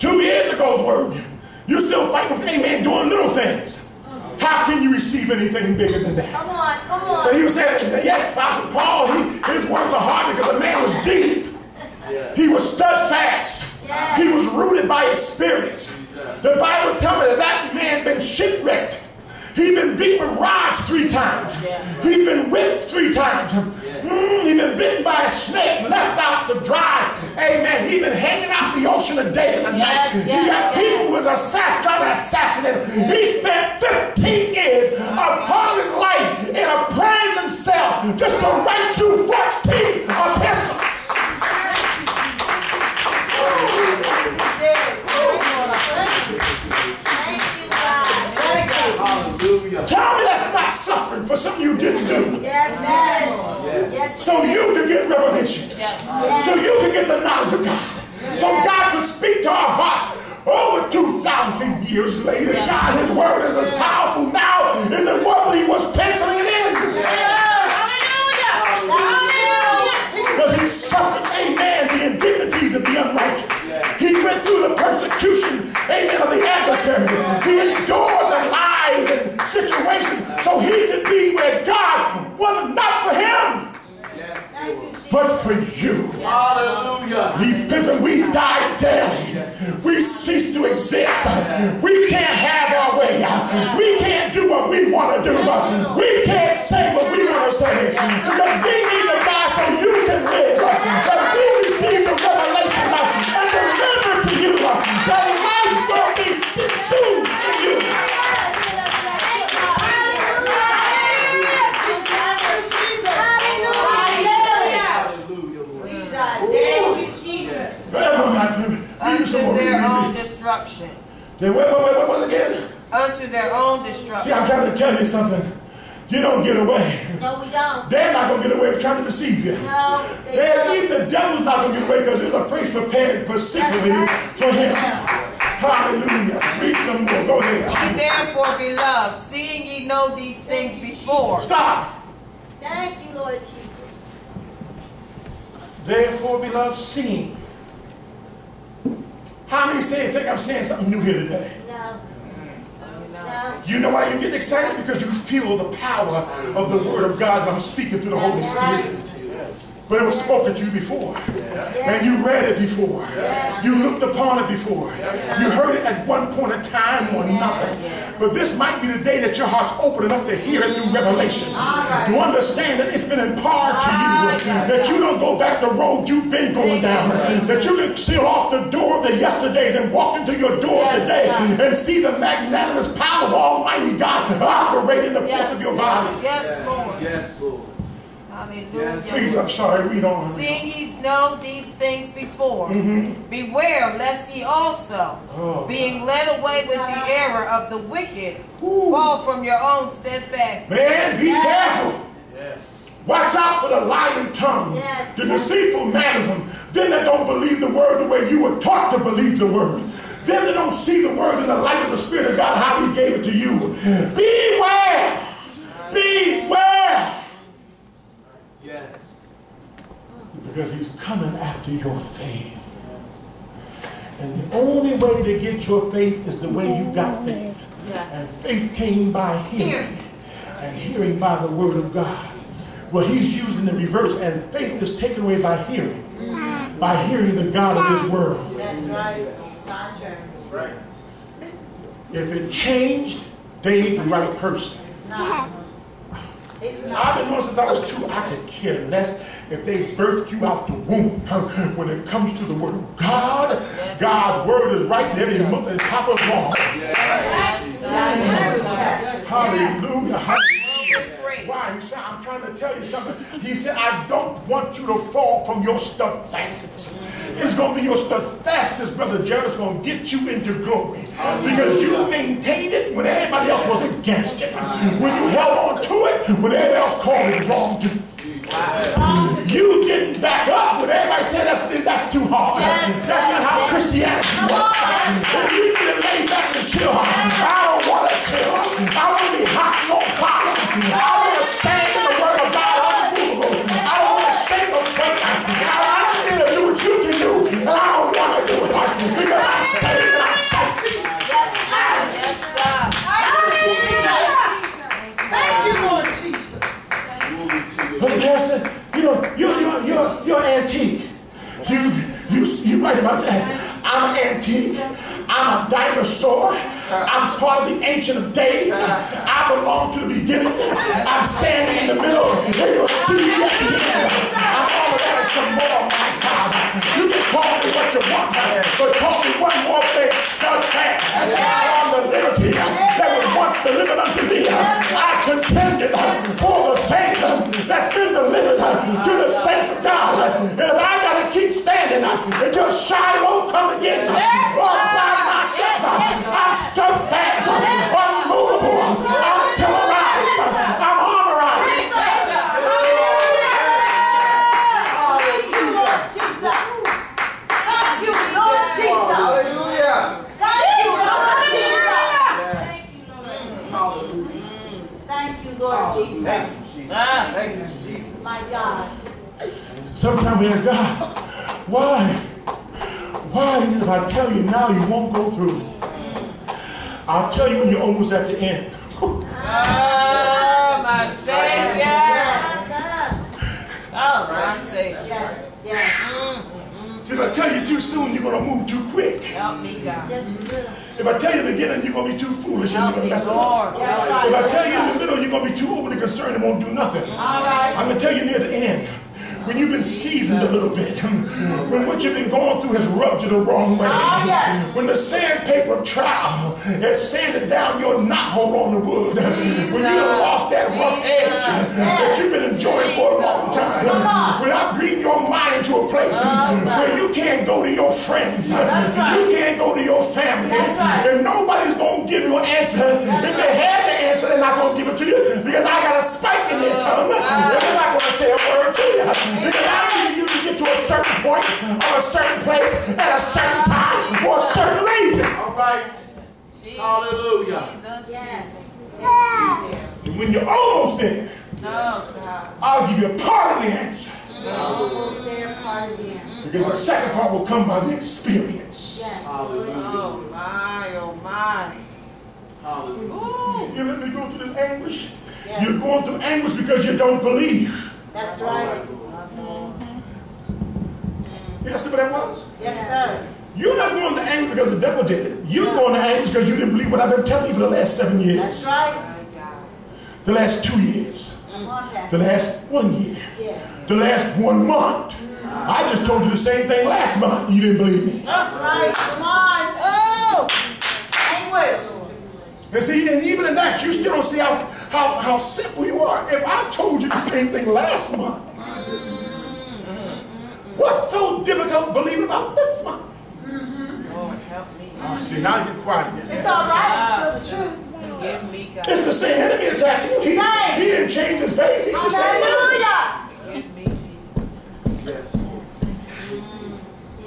A: two years ago's word. You still fighting with amen doing little things. How can you receive anything bigger than that?
B: Come on, come on.
A: But he was saying, that, yes, Apostle Paul, he, his words are hard because the man was deep. He was steadfast. He was rooted by experience. The Bible tells me that that man been shipwrecked. He been beat with rods three times. He been whipped three times. Mm, he been bitten by a snake, left out to dry. Amen. He been hanging out in the ocean a day and a
B: Yes,
A: night. he
B: yes,
A: got
B: yes.
A: people with assass trying to assassinate him. He spent 15 years of part of his life in a prison cell just to write you 14 epistles.
C: Hallelujah.
A: Tell me that's not suffering for something you didn't do.
B: Yes, yes. Yes,
A: So you can get revelation. So you can get the knowledge of God. So God can speak to our hearts. Over 2,000 years later, God, His word is as powerful now as it was when He was penciling it in. Hallelujah. Hallelujah. Because He suffered, amen, the indignities of the unrighteous. He went through the persecution, amen, of the adversary. He endured the lies and situations so He could be where God wanted not for Him,
C: Yes,
A: but for you.
C: Hallelujah.
A: Repent and we die daily. We cease to exist. We can't have our way. We can't do what we want to do. We can't say what we want to say. Because we need to die so you can live. So we receive the revelation and deliver to you that life will be soon in you.
C: Hallelujah, Lord.
D: Unto their own destruction.
A: They wait, wait, wait, wait, wait again.
D: Unto their own destruction. See.
A: I'm trying to tell you something. You don't get away.
B: No, we don't.
A: They're not going to get away with trying to deceive you.
B: No, they
A: They're,
B: don't.
A: even the devil's not going to get away because there's a place prepared specifically for him. Hallelujah. Read some more. Go ahead.
D: Ye therefore, beloved, seeing ye know these things before,
A: Stop.
B: Thank you, Lord Jesus.
A: Therefore, beloved, seeing. How many say think I'm saying something new here today?
B: No. No.
A: You know why you get excited? Because you feel the power of the Word of God that I'm speaking through the Holy Spirit. But it was spoken to you before. And you read it before. You looked upon it before. You heard it at one point in time or another. But this might be the day that your heart's open enough to hear it through revelation. To understand that it's been imparted to you. That you don't go back the road you've been going down. That you can seal off the door of the yesterdays and walk into your door today and see the magnanimous power of Almighty God operate in the force of your body.
D: Yes, Lord.
C: Yes, Lord.
D: Hallelujah.
A: Please, I'm sorry, read on.
D: Seeing ye know these things before,
A: Mm-hmm.
D: beware lest ye also,
A: Oh.
D: being led away with the error of the wicked, fall from your own steadfastness.
A: Man, be careful.
C: Yes.
A: Watch out for the lying tongue,
B: Yes.
A: the deceitful mannerism. Then they don't believe the word the way you were taught to believe the word. Then they don't see the word in the light of the Spirit of God, how He gave it to you. Beware! Beware!
C: Yes.
A: Because He's coming after your faith. And the only way to get your faith is the way you got faith. And faith came by hearing, and hearing by the word of God. Well, he's using the reverse, and faith is taken away by hearing, mm. by hearing the God of this world.
B: That's right. Contrary.
C: Right.
A: If it changed, they ain't the right person.
B: It's not. It's
A: I've
B: not.
A: been knowing since I was two, I could care less if they birthed you out the womb. When it comes to the word of God, God's word is right there, and mother- and Papa's wrong.
B: Yes. Yes.
A: Hallelujah. Hallelujah. Why? He said, I'm trying to tell you something. He said, I don't want you to fall from your steadfastness. It's going to be your steadfastness, Brother Jared, that's going to get you into glory. Because you maintained it when everybody else was against it. When you held on to it when everybody else called it wrong to you didn't back up when everybody said that's, that's too hard.
B: Yes,
A: that's not how. Christianity works. If you need to lay back and chill, I don't want to chill. I want to be hot and on fire. I want to stand in the word of God. I want to shake or quake. I, I need to do what you can do, and I don't want to do it because I'm saved and I'm safe.
D: Yes, sir.
E: Thank you, Lord Jesus.
A: But listen, you know, you're, you're, you're, you're antique. You, you, you right about that. I'm an antique. I'm a dinosaur. I'm part of the ancient of days. I belong to the beginning. I'm standing in the middle. They will see me at the end. I'm all and some more, my God. You can call me what you want, but call me one more thing, steadfast on the liberty that was once delivered unto me. I contended for the faith that's been delivered to the saints of God. And I until Shiloh come again, all by myself, I'm steadfast, unmovable, I'm pillarized, I'm armorized.
B: Thank you, Lord Jesus. Thank you, Lord Jesus.
C: Hallelujah.
B: Thank you, Lord Jesus.
C: Yes. Hallelujah.
B: Thank you, Lord
C: Thank
B: Jesus.
C: you, Jesus. Thank you, Jesus.
B: My God.
A: Sometimes we ask God, why? Why? If I tell you now, you won't go through. I'll tell you when you're almost at the end.
D: Oh, my Savior.
B: Yes.
D: Oh, my Savior. Yes, mm-hmm.
A: See, if I tell you too soon, you're going to move too quick.
D: Help me, God.
B: Yes, we will.
A: If I tell you in the beginning, you're going to be too foolish and you're going to mess it up.
D: Lord.
B: Right.
A: If I tell you in the middle, you're going to be too overly concerned and won't do nothing.
B: All right.
A: I'm going to tell you near the end. When you've been seasoned a little bit, when what you've been going through has rubbed you the wrong way,
B: Oh, yes.
A: when the sandpaper of trial has sanded down your knothole on the wood, when you have lost that rough edge that you've been enjoying for a long time, when I bring your mind to a place where you can't go to your friends,
B: That's right.
A: you can't go to your family,
B: That's right.
A: and nobody's going to give you an answer. if they had they're not going to give it to you because I got a spike in their tongue. and they're not going to say a word to you. Because I need you to get to a certain point or a certain place at a certain time for a certain reason.
C: All right.
D: Jesus.
C: Hallelujah.
D: Jesus.
B: Yes.
A: And when you're almost there,
D: Oh,
A: I'll give you a part of the answer.
B: Almost there, part of the answer.
A: Because the second part will come by the experience.
B: Yes.
D: Oh, my, oh, my.
C: Hallelujah.
A: You let me go through the anguish.
B: Yes.
A: You're going through anguish because you don't believe.
B: That's right.
A: You know see what that was?
B: Yes, sir.
A: You're not going to anguish because the devil did it. You're going to anguish because you didn't believe what I've been telling you for the last seven years.
B: That's
A: years,
B: right.
A: The last two years,
B: Come
A: the last one year,
B: Yeah.
A: the last one month. I just told you the same thing last month. You didn't believe me.
B: That's right. Come on. Oh! Anguish.
A: And see, and even in that, you still don't see how, how, how simple you are. If I told you the same thing last month, what's so difficult believing about this month?
D: Lord, help me.
A: Oh, see, now I get quiet again.
B: It's all right. It's still the truth.
D: Forgive me, God.
A: It's the same enemy attacking you. He, he didn't change his face. He's the same enemy.
B: Hallelujah.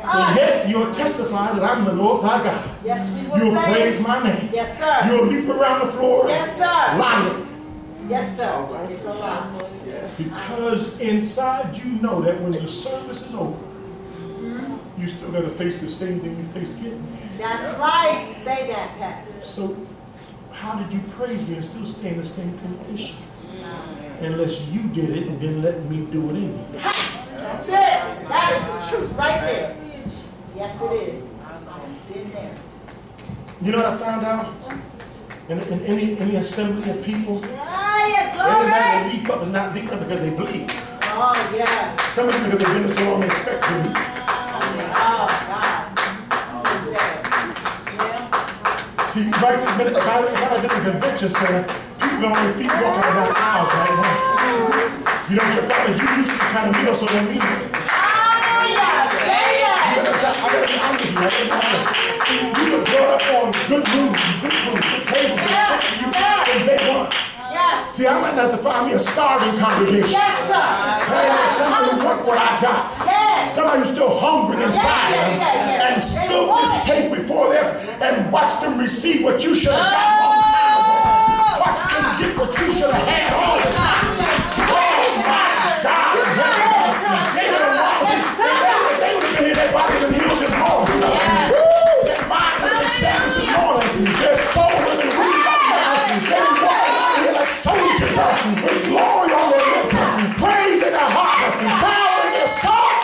A: And
B: Ah,
A: yet you'll testify that I'm the Lord thy God.
B: Yes, we will
A: You'll
B: say.
A: praise my name.
B: Yes, sir.
A: You'll leap around the floor
B: Yes, sir.
A: lying.
B: Yes, sir. It's a lie.
A: Because inside you know that when the service is over, you still got to face the same thing you faced getting there.
B: That's right. Say that, Pastor.
A: So how did you praise me and still stay in the same condition? Unless you did it and then let me do it in you.
B: That's it. That is the truth right there. Yes, it is. I've been there.
A: You know what I found out? In, in any, any assembly of people,
B: Ah, yeah,
A: everybody that leap up is not leaping up because they believe.
B: Oh, yeah.
A: Some of them because they've been there so long they expect to leap.
B: Oh, God. So sad.
A: See, right this minute, if I, if I did a convention center, people on their feet walking down aisles right now. You know what your problem is? You used to this kind of meal, so don't mean it. I gotta honest with you. I gotta be honest. You were brought up on good food, good food, good tables, and
B: Yes,
A: you
B: yes.
A: from day one.
B: Yes.
A: See, I might not have to find me a starving congregation.
B: Yes, sir.
A: Hey, like somebody who want what I got.
B: Yes.
A: Somebody who's still hungry inside
B: Yeah, yeah, yeah, yeah.
A: and spill this tape before them and watch them receive what you should have got all the time ago. Watch them get what you should have had all the time. Glory on their lips, praise in their heart, power in their soul.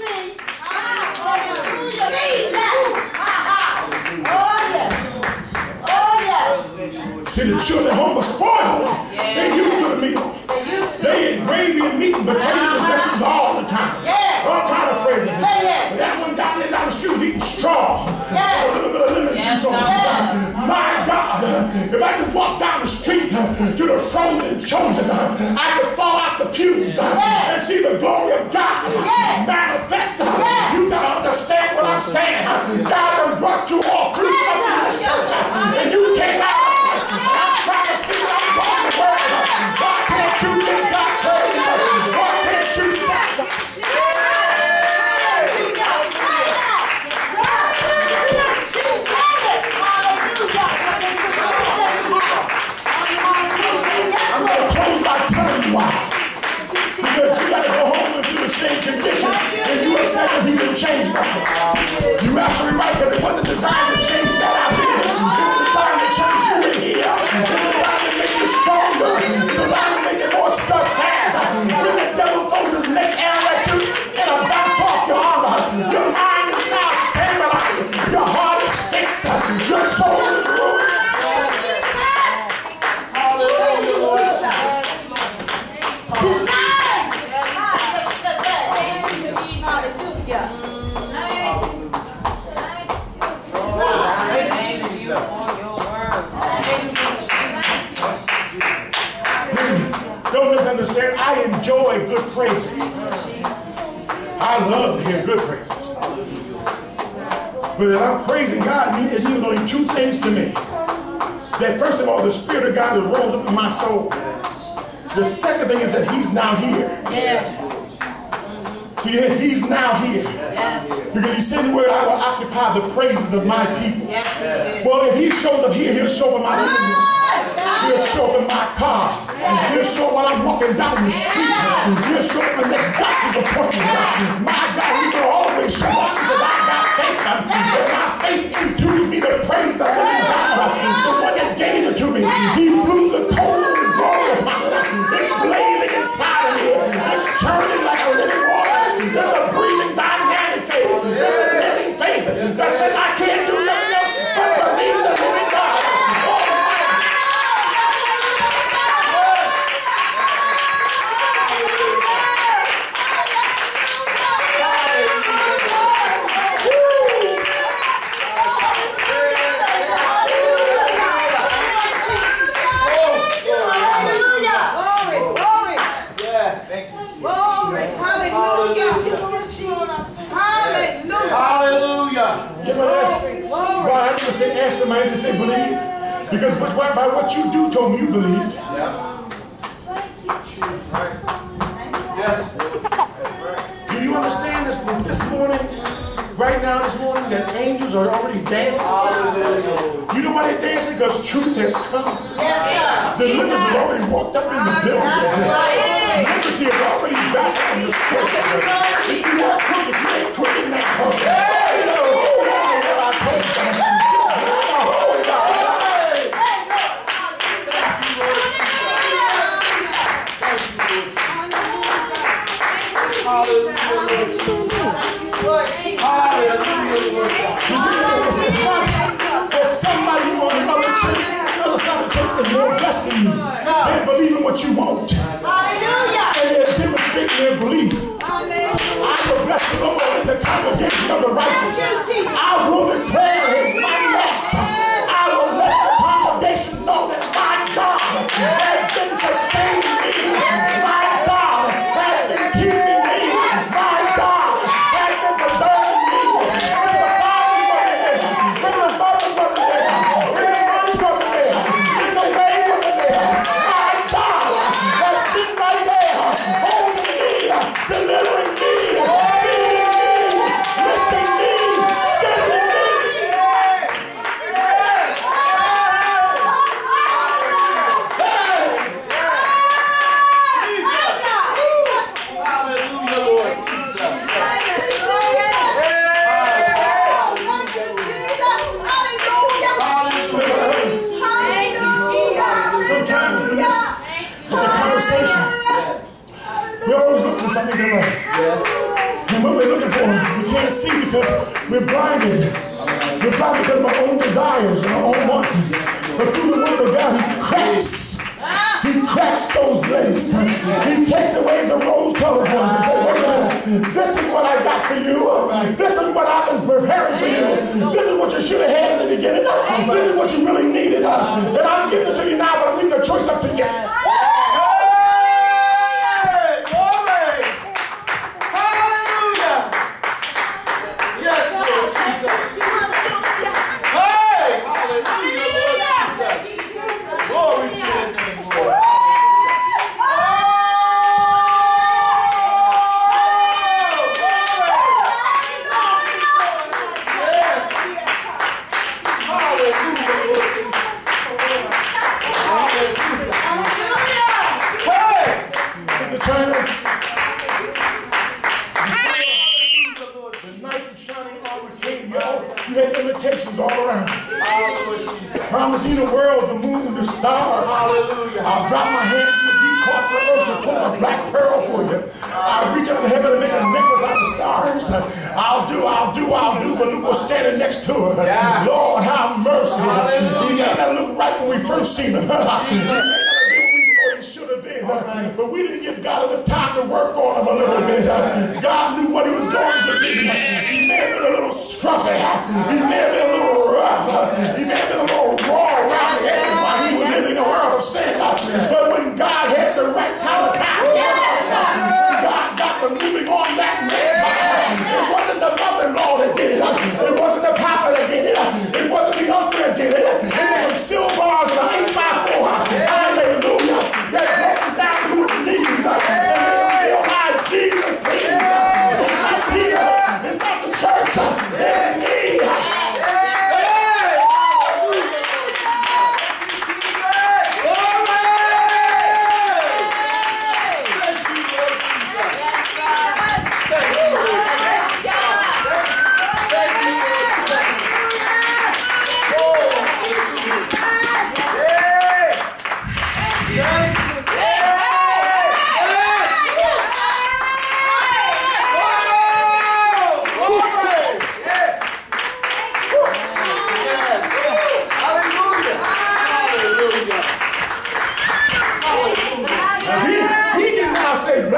B: See? Hallelujah. That? Oh, yes. Oh, yes.
A: See, the children home are spoiled. They used to the meal.
B: They used to.
A: They eat gravy and meat and potatoes and vegetables all the time.
B: Yeah.
A: All kind of flavors.
B: Yeah, yeah.
A: But that one down there down the street was eating straw.
B: Yeah.
D: Yes,
A: juice on it. My God, if I could walk down the street uh, to the frozen chosen, uh, I could fall out the pews uh, and see the glory of God manifest. You gotta understand what I'm saying. God has brought you all through something in this church, and you came out. I'm trying to figure out change nothing. You're absolutely right because it wasn't designed to change my soul. The second thing is that he's now here. Yes. He, he's now here. Yes. Because he said, where I will occupy the praises of my people. Yes, well, if he shows up here, he'll show up in my living room. He'll show up in my car. And he'll show up while I'm walking down the street. And he'll show up in the next doctor's appointment. Yes. My God, he will always show up because I got faith. And my faith endues me the praise of living God. The one that gave it to me. Yes. He blew I said, I can't do nothing else but believe ask somebody if they believe? Because by what you do told me you believed.
C: Yes.
A: Do you understand this this morning? Right now, this morning, that angels are already dancing. You know why they're dancing? Because truth has come.
B: Yes, sir.
A: The livers have already walked up in the building.
B: That's
A: Liberty is already back on the circuit. If you are crooked, you ain't crooked now. 正气。啊，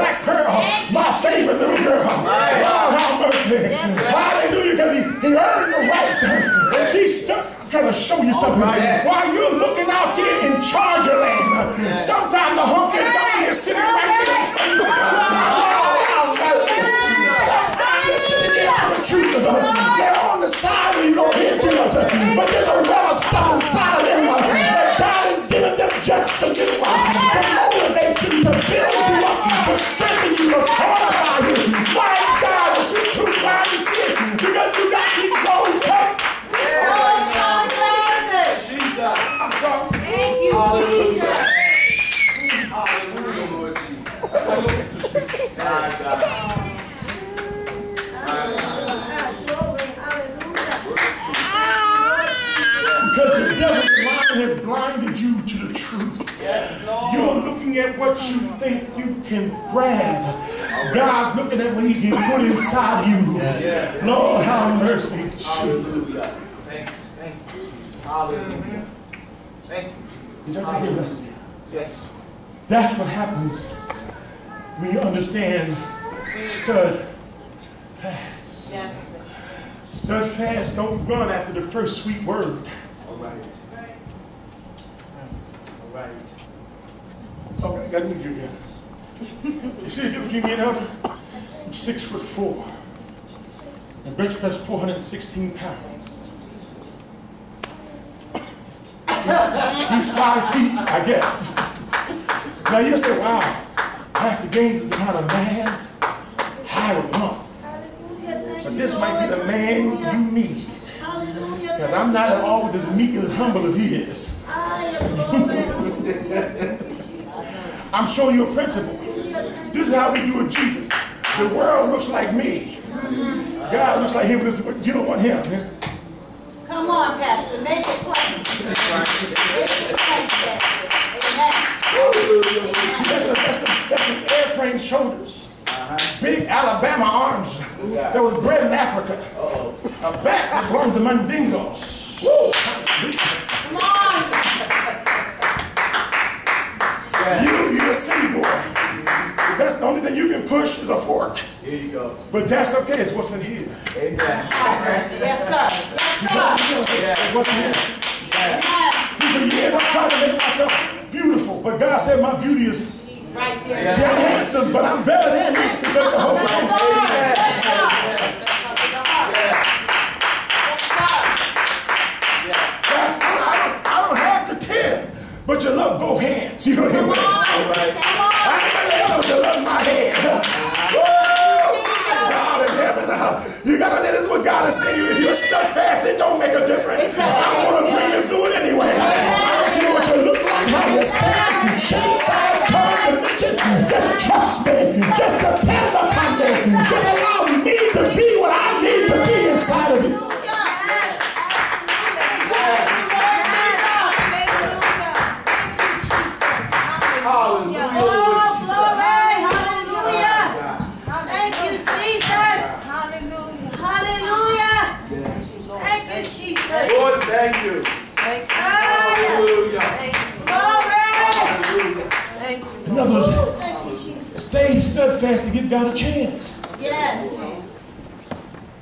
A: Black Pearl, my favorite little girl. Lord have mercy. Hallelujah, because he, he earned the right. And she stuck. I'm trying to show you something. While you're looking out there in Charger land, sometimes the hunky donkey is sitting right there in front of you. Sometimes they're sitting there on the. They're on the side where you don't hear too much. But there's a rubber stuff inside of them. that God has given them just a little while truth. You're looking at what you think you can grab. God's looking at what he can put inside you. Lord, have mercy.
C: Hallelujah. Thank you. Thank you. Hallelujah. Thank you.
A: Did y'all hear us?
C: Yes.
A: That's what happens when you understand stud fast.
D: Yes.
A: Stud fast don't run after the first sweet word.
C: All right. Right.
A: Okay, I need you again. You see the difference between me and Elder? I'm six foot four. And bench press 416 pounds. He's five feet, I guess. Now you say, wow, Pastor Gaines is the kind of man I would want. But this might be the man you need. Because I'm not always as meek and as humble as he is. I'm showing you a principle. This is how we do with Jesus. The world looks like me. God looks like him, but you don't want him.
B: Come on, Pastor, make it plain. Make it plain, Pastor. Amen.
A: See, that's the, that's the, that's the airplane shoulders. Uh-huh. Big Alabama arms that was bred in Africa. A back that belonged to Mandingos. Woo!
B: Come on.
A: You, you're a city boy. That's the only thing you can push is a fork.
C: Here you go.
A: But that's okay, it's what's in here.
C: Amen.
B: Yes, sir. Yes, sir.
A: It's what's in here.
B: Amen.
A: See, for years I tried to make myself beautiful, but God said my beauty is
B: Right there.
A: See, I'm handsome, but I'm better than that because of the Holy
B: Yes,
A: Ghost.
B: sir. Yes, sir.
A: But you love both hands. You know what I mean? I ain't else you love my hand. God in heaven. You gotta, let this is what God is saying. If you're stuck fast, it don't make a difference. I'm gonna bring you through it anyway. I don't care what you look like, how you stand, shape, size, color, dimension. Just trust me. Just depend upon me. Just allow me to be what I need to be inside of you.
C: Hallelujah,
B: Oh,
C: Lord Jesus.
B: glory. Hallelujah.
C: God.
B: Thank you, Jesus. Hallelujah. Thank you, Jesus.
C: Lord, thank you.
A: steadfast to give God a chance.
B: Yes.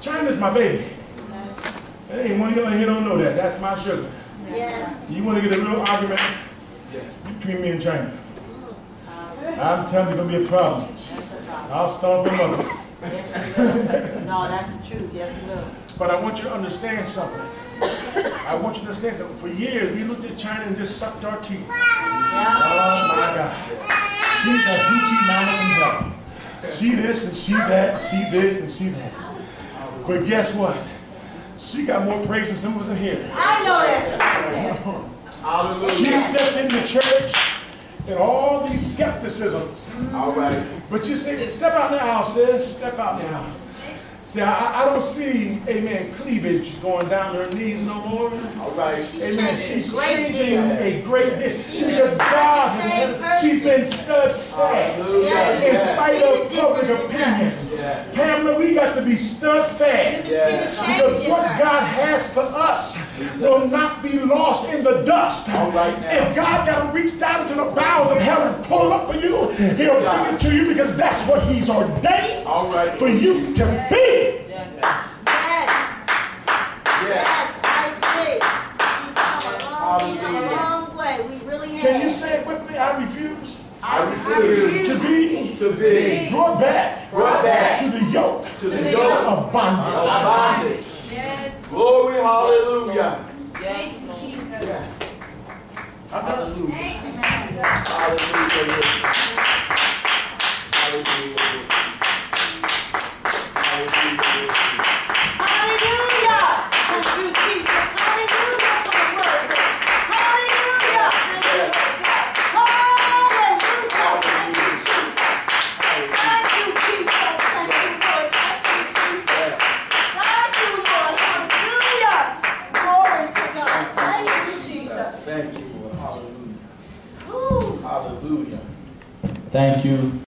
A: China's my baby. Hey, one of y'all here don't know that. That's my sugar.
B: Yes.
A: You want to get a real argument Yes. between me and China? I'm telling you, it's gonna be a problem. I'll stomp them up.
B: Yes, No, that's the truth. Yes, it will.
A: But I want you to understand something. I want you to understand something. For years, we looked at China and just sucked our teeth.
B: Yeah.
A: Oh my God. She's a hoochie mama from hell. She this and she that, she this and she that. But guess what? She got more praise than some of us in here.
B: I know that's right.
A: She stepped in the church and all these skepticisms.
C: All right.
A: But you say, step out the aisle, sis. Step out the aisle. See, I, I don't see, amen, cleavage going down her knees no more.
C: All right.
A: Amen. She's
B: Great
A: changing a great deal.
B: She
A: Because
B: is
A: God
B: the same
A: has she's been steadfast.
C: Hallelujah.
A: In
B: Yes.
A: spite
B: See
A: of public
B: difference in
A: opinion.
C: Yes.
A: Pamela, we got to be steadfast.
C: Yes.
A: Because what God has for us will not be lost in the dust.
C: All right now.
A: If God got to reach down into the bowels of hell and pull it up for you, He'll bring it to you because that's what He's ordained
C: All right.
A: for you to be.
B: Yes.
C: Yes.
B: Yes, I agree. She's come a long, come a long way. We really have.
A: Can you say it with me? I refuse
C: I refuse
A: to be
C: to be
A: brought back
C: brought back
A: to the yoke
C: to the yoke
A: of
C: of
A: bondage.
C: bondage. Glory, hallelujah.
D: Yes,
C: Yes.
A: Hallelujah.
C: Hallelujah. Hallelujah. Hallelujah.
B: Hallelujah. Thank you, Jesus. Hallelujah for the word. Hallelujah. Thank you, Lord. Hallelujah. Thank you, Jesus. Thank you, Jesus. Thank you, Lord. Thank you, Jesus. Thank you, Lord. Hallelujah. Glory to God. Thank you, Jesus.
C: Thank you,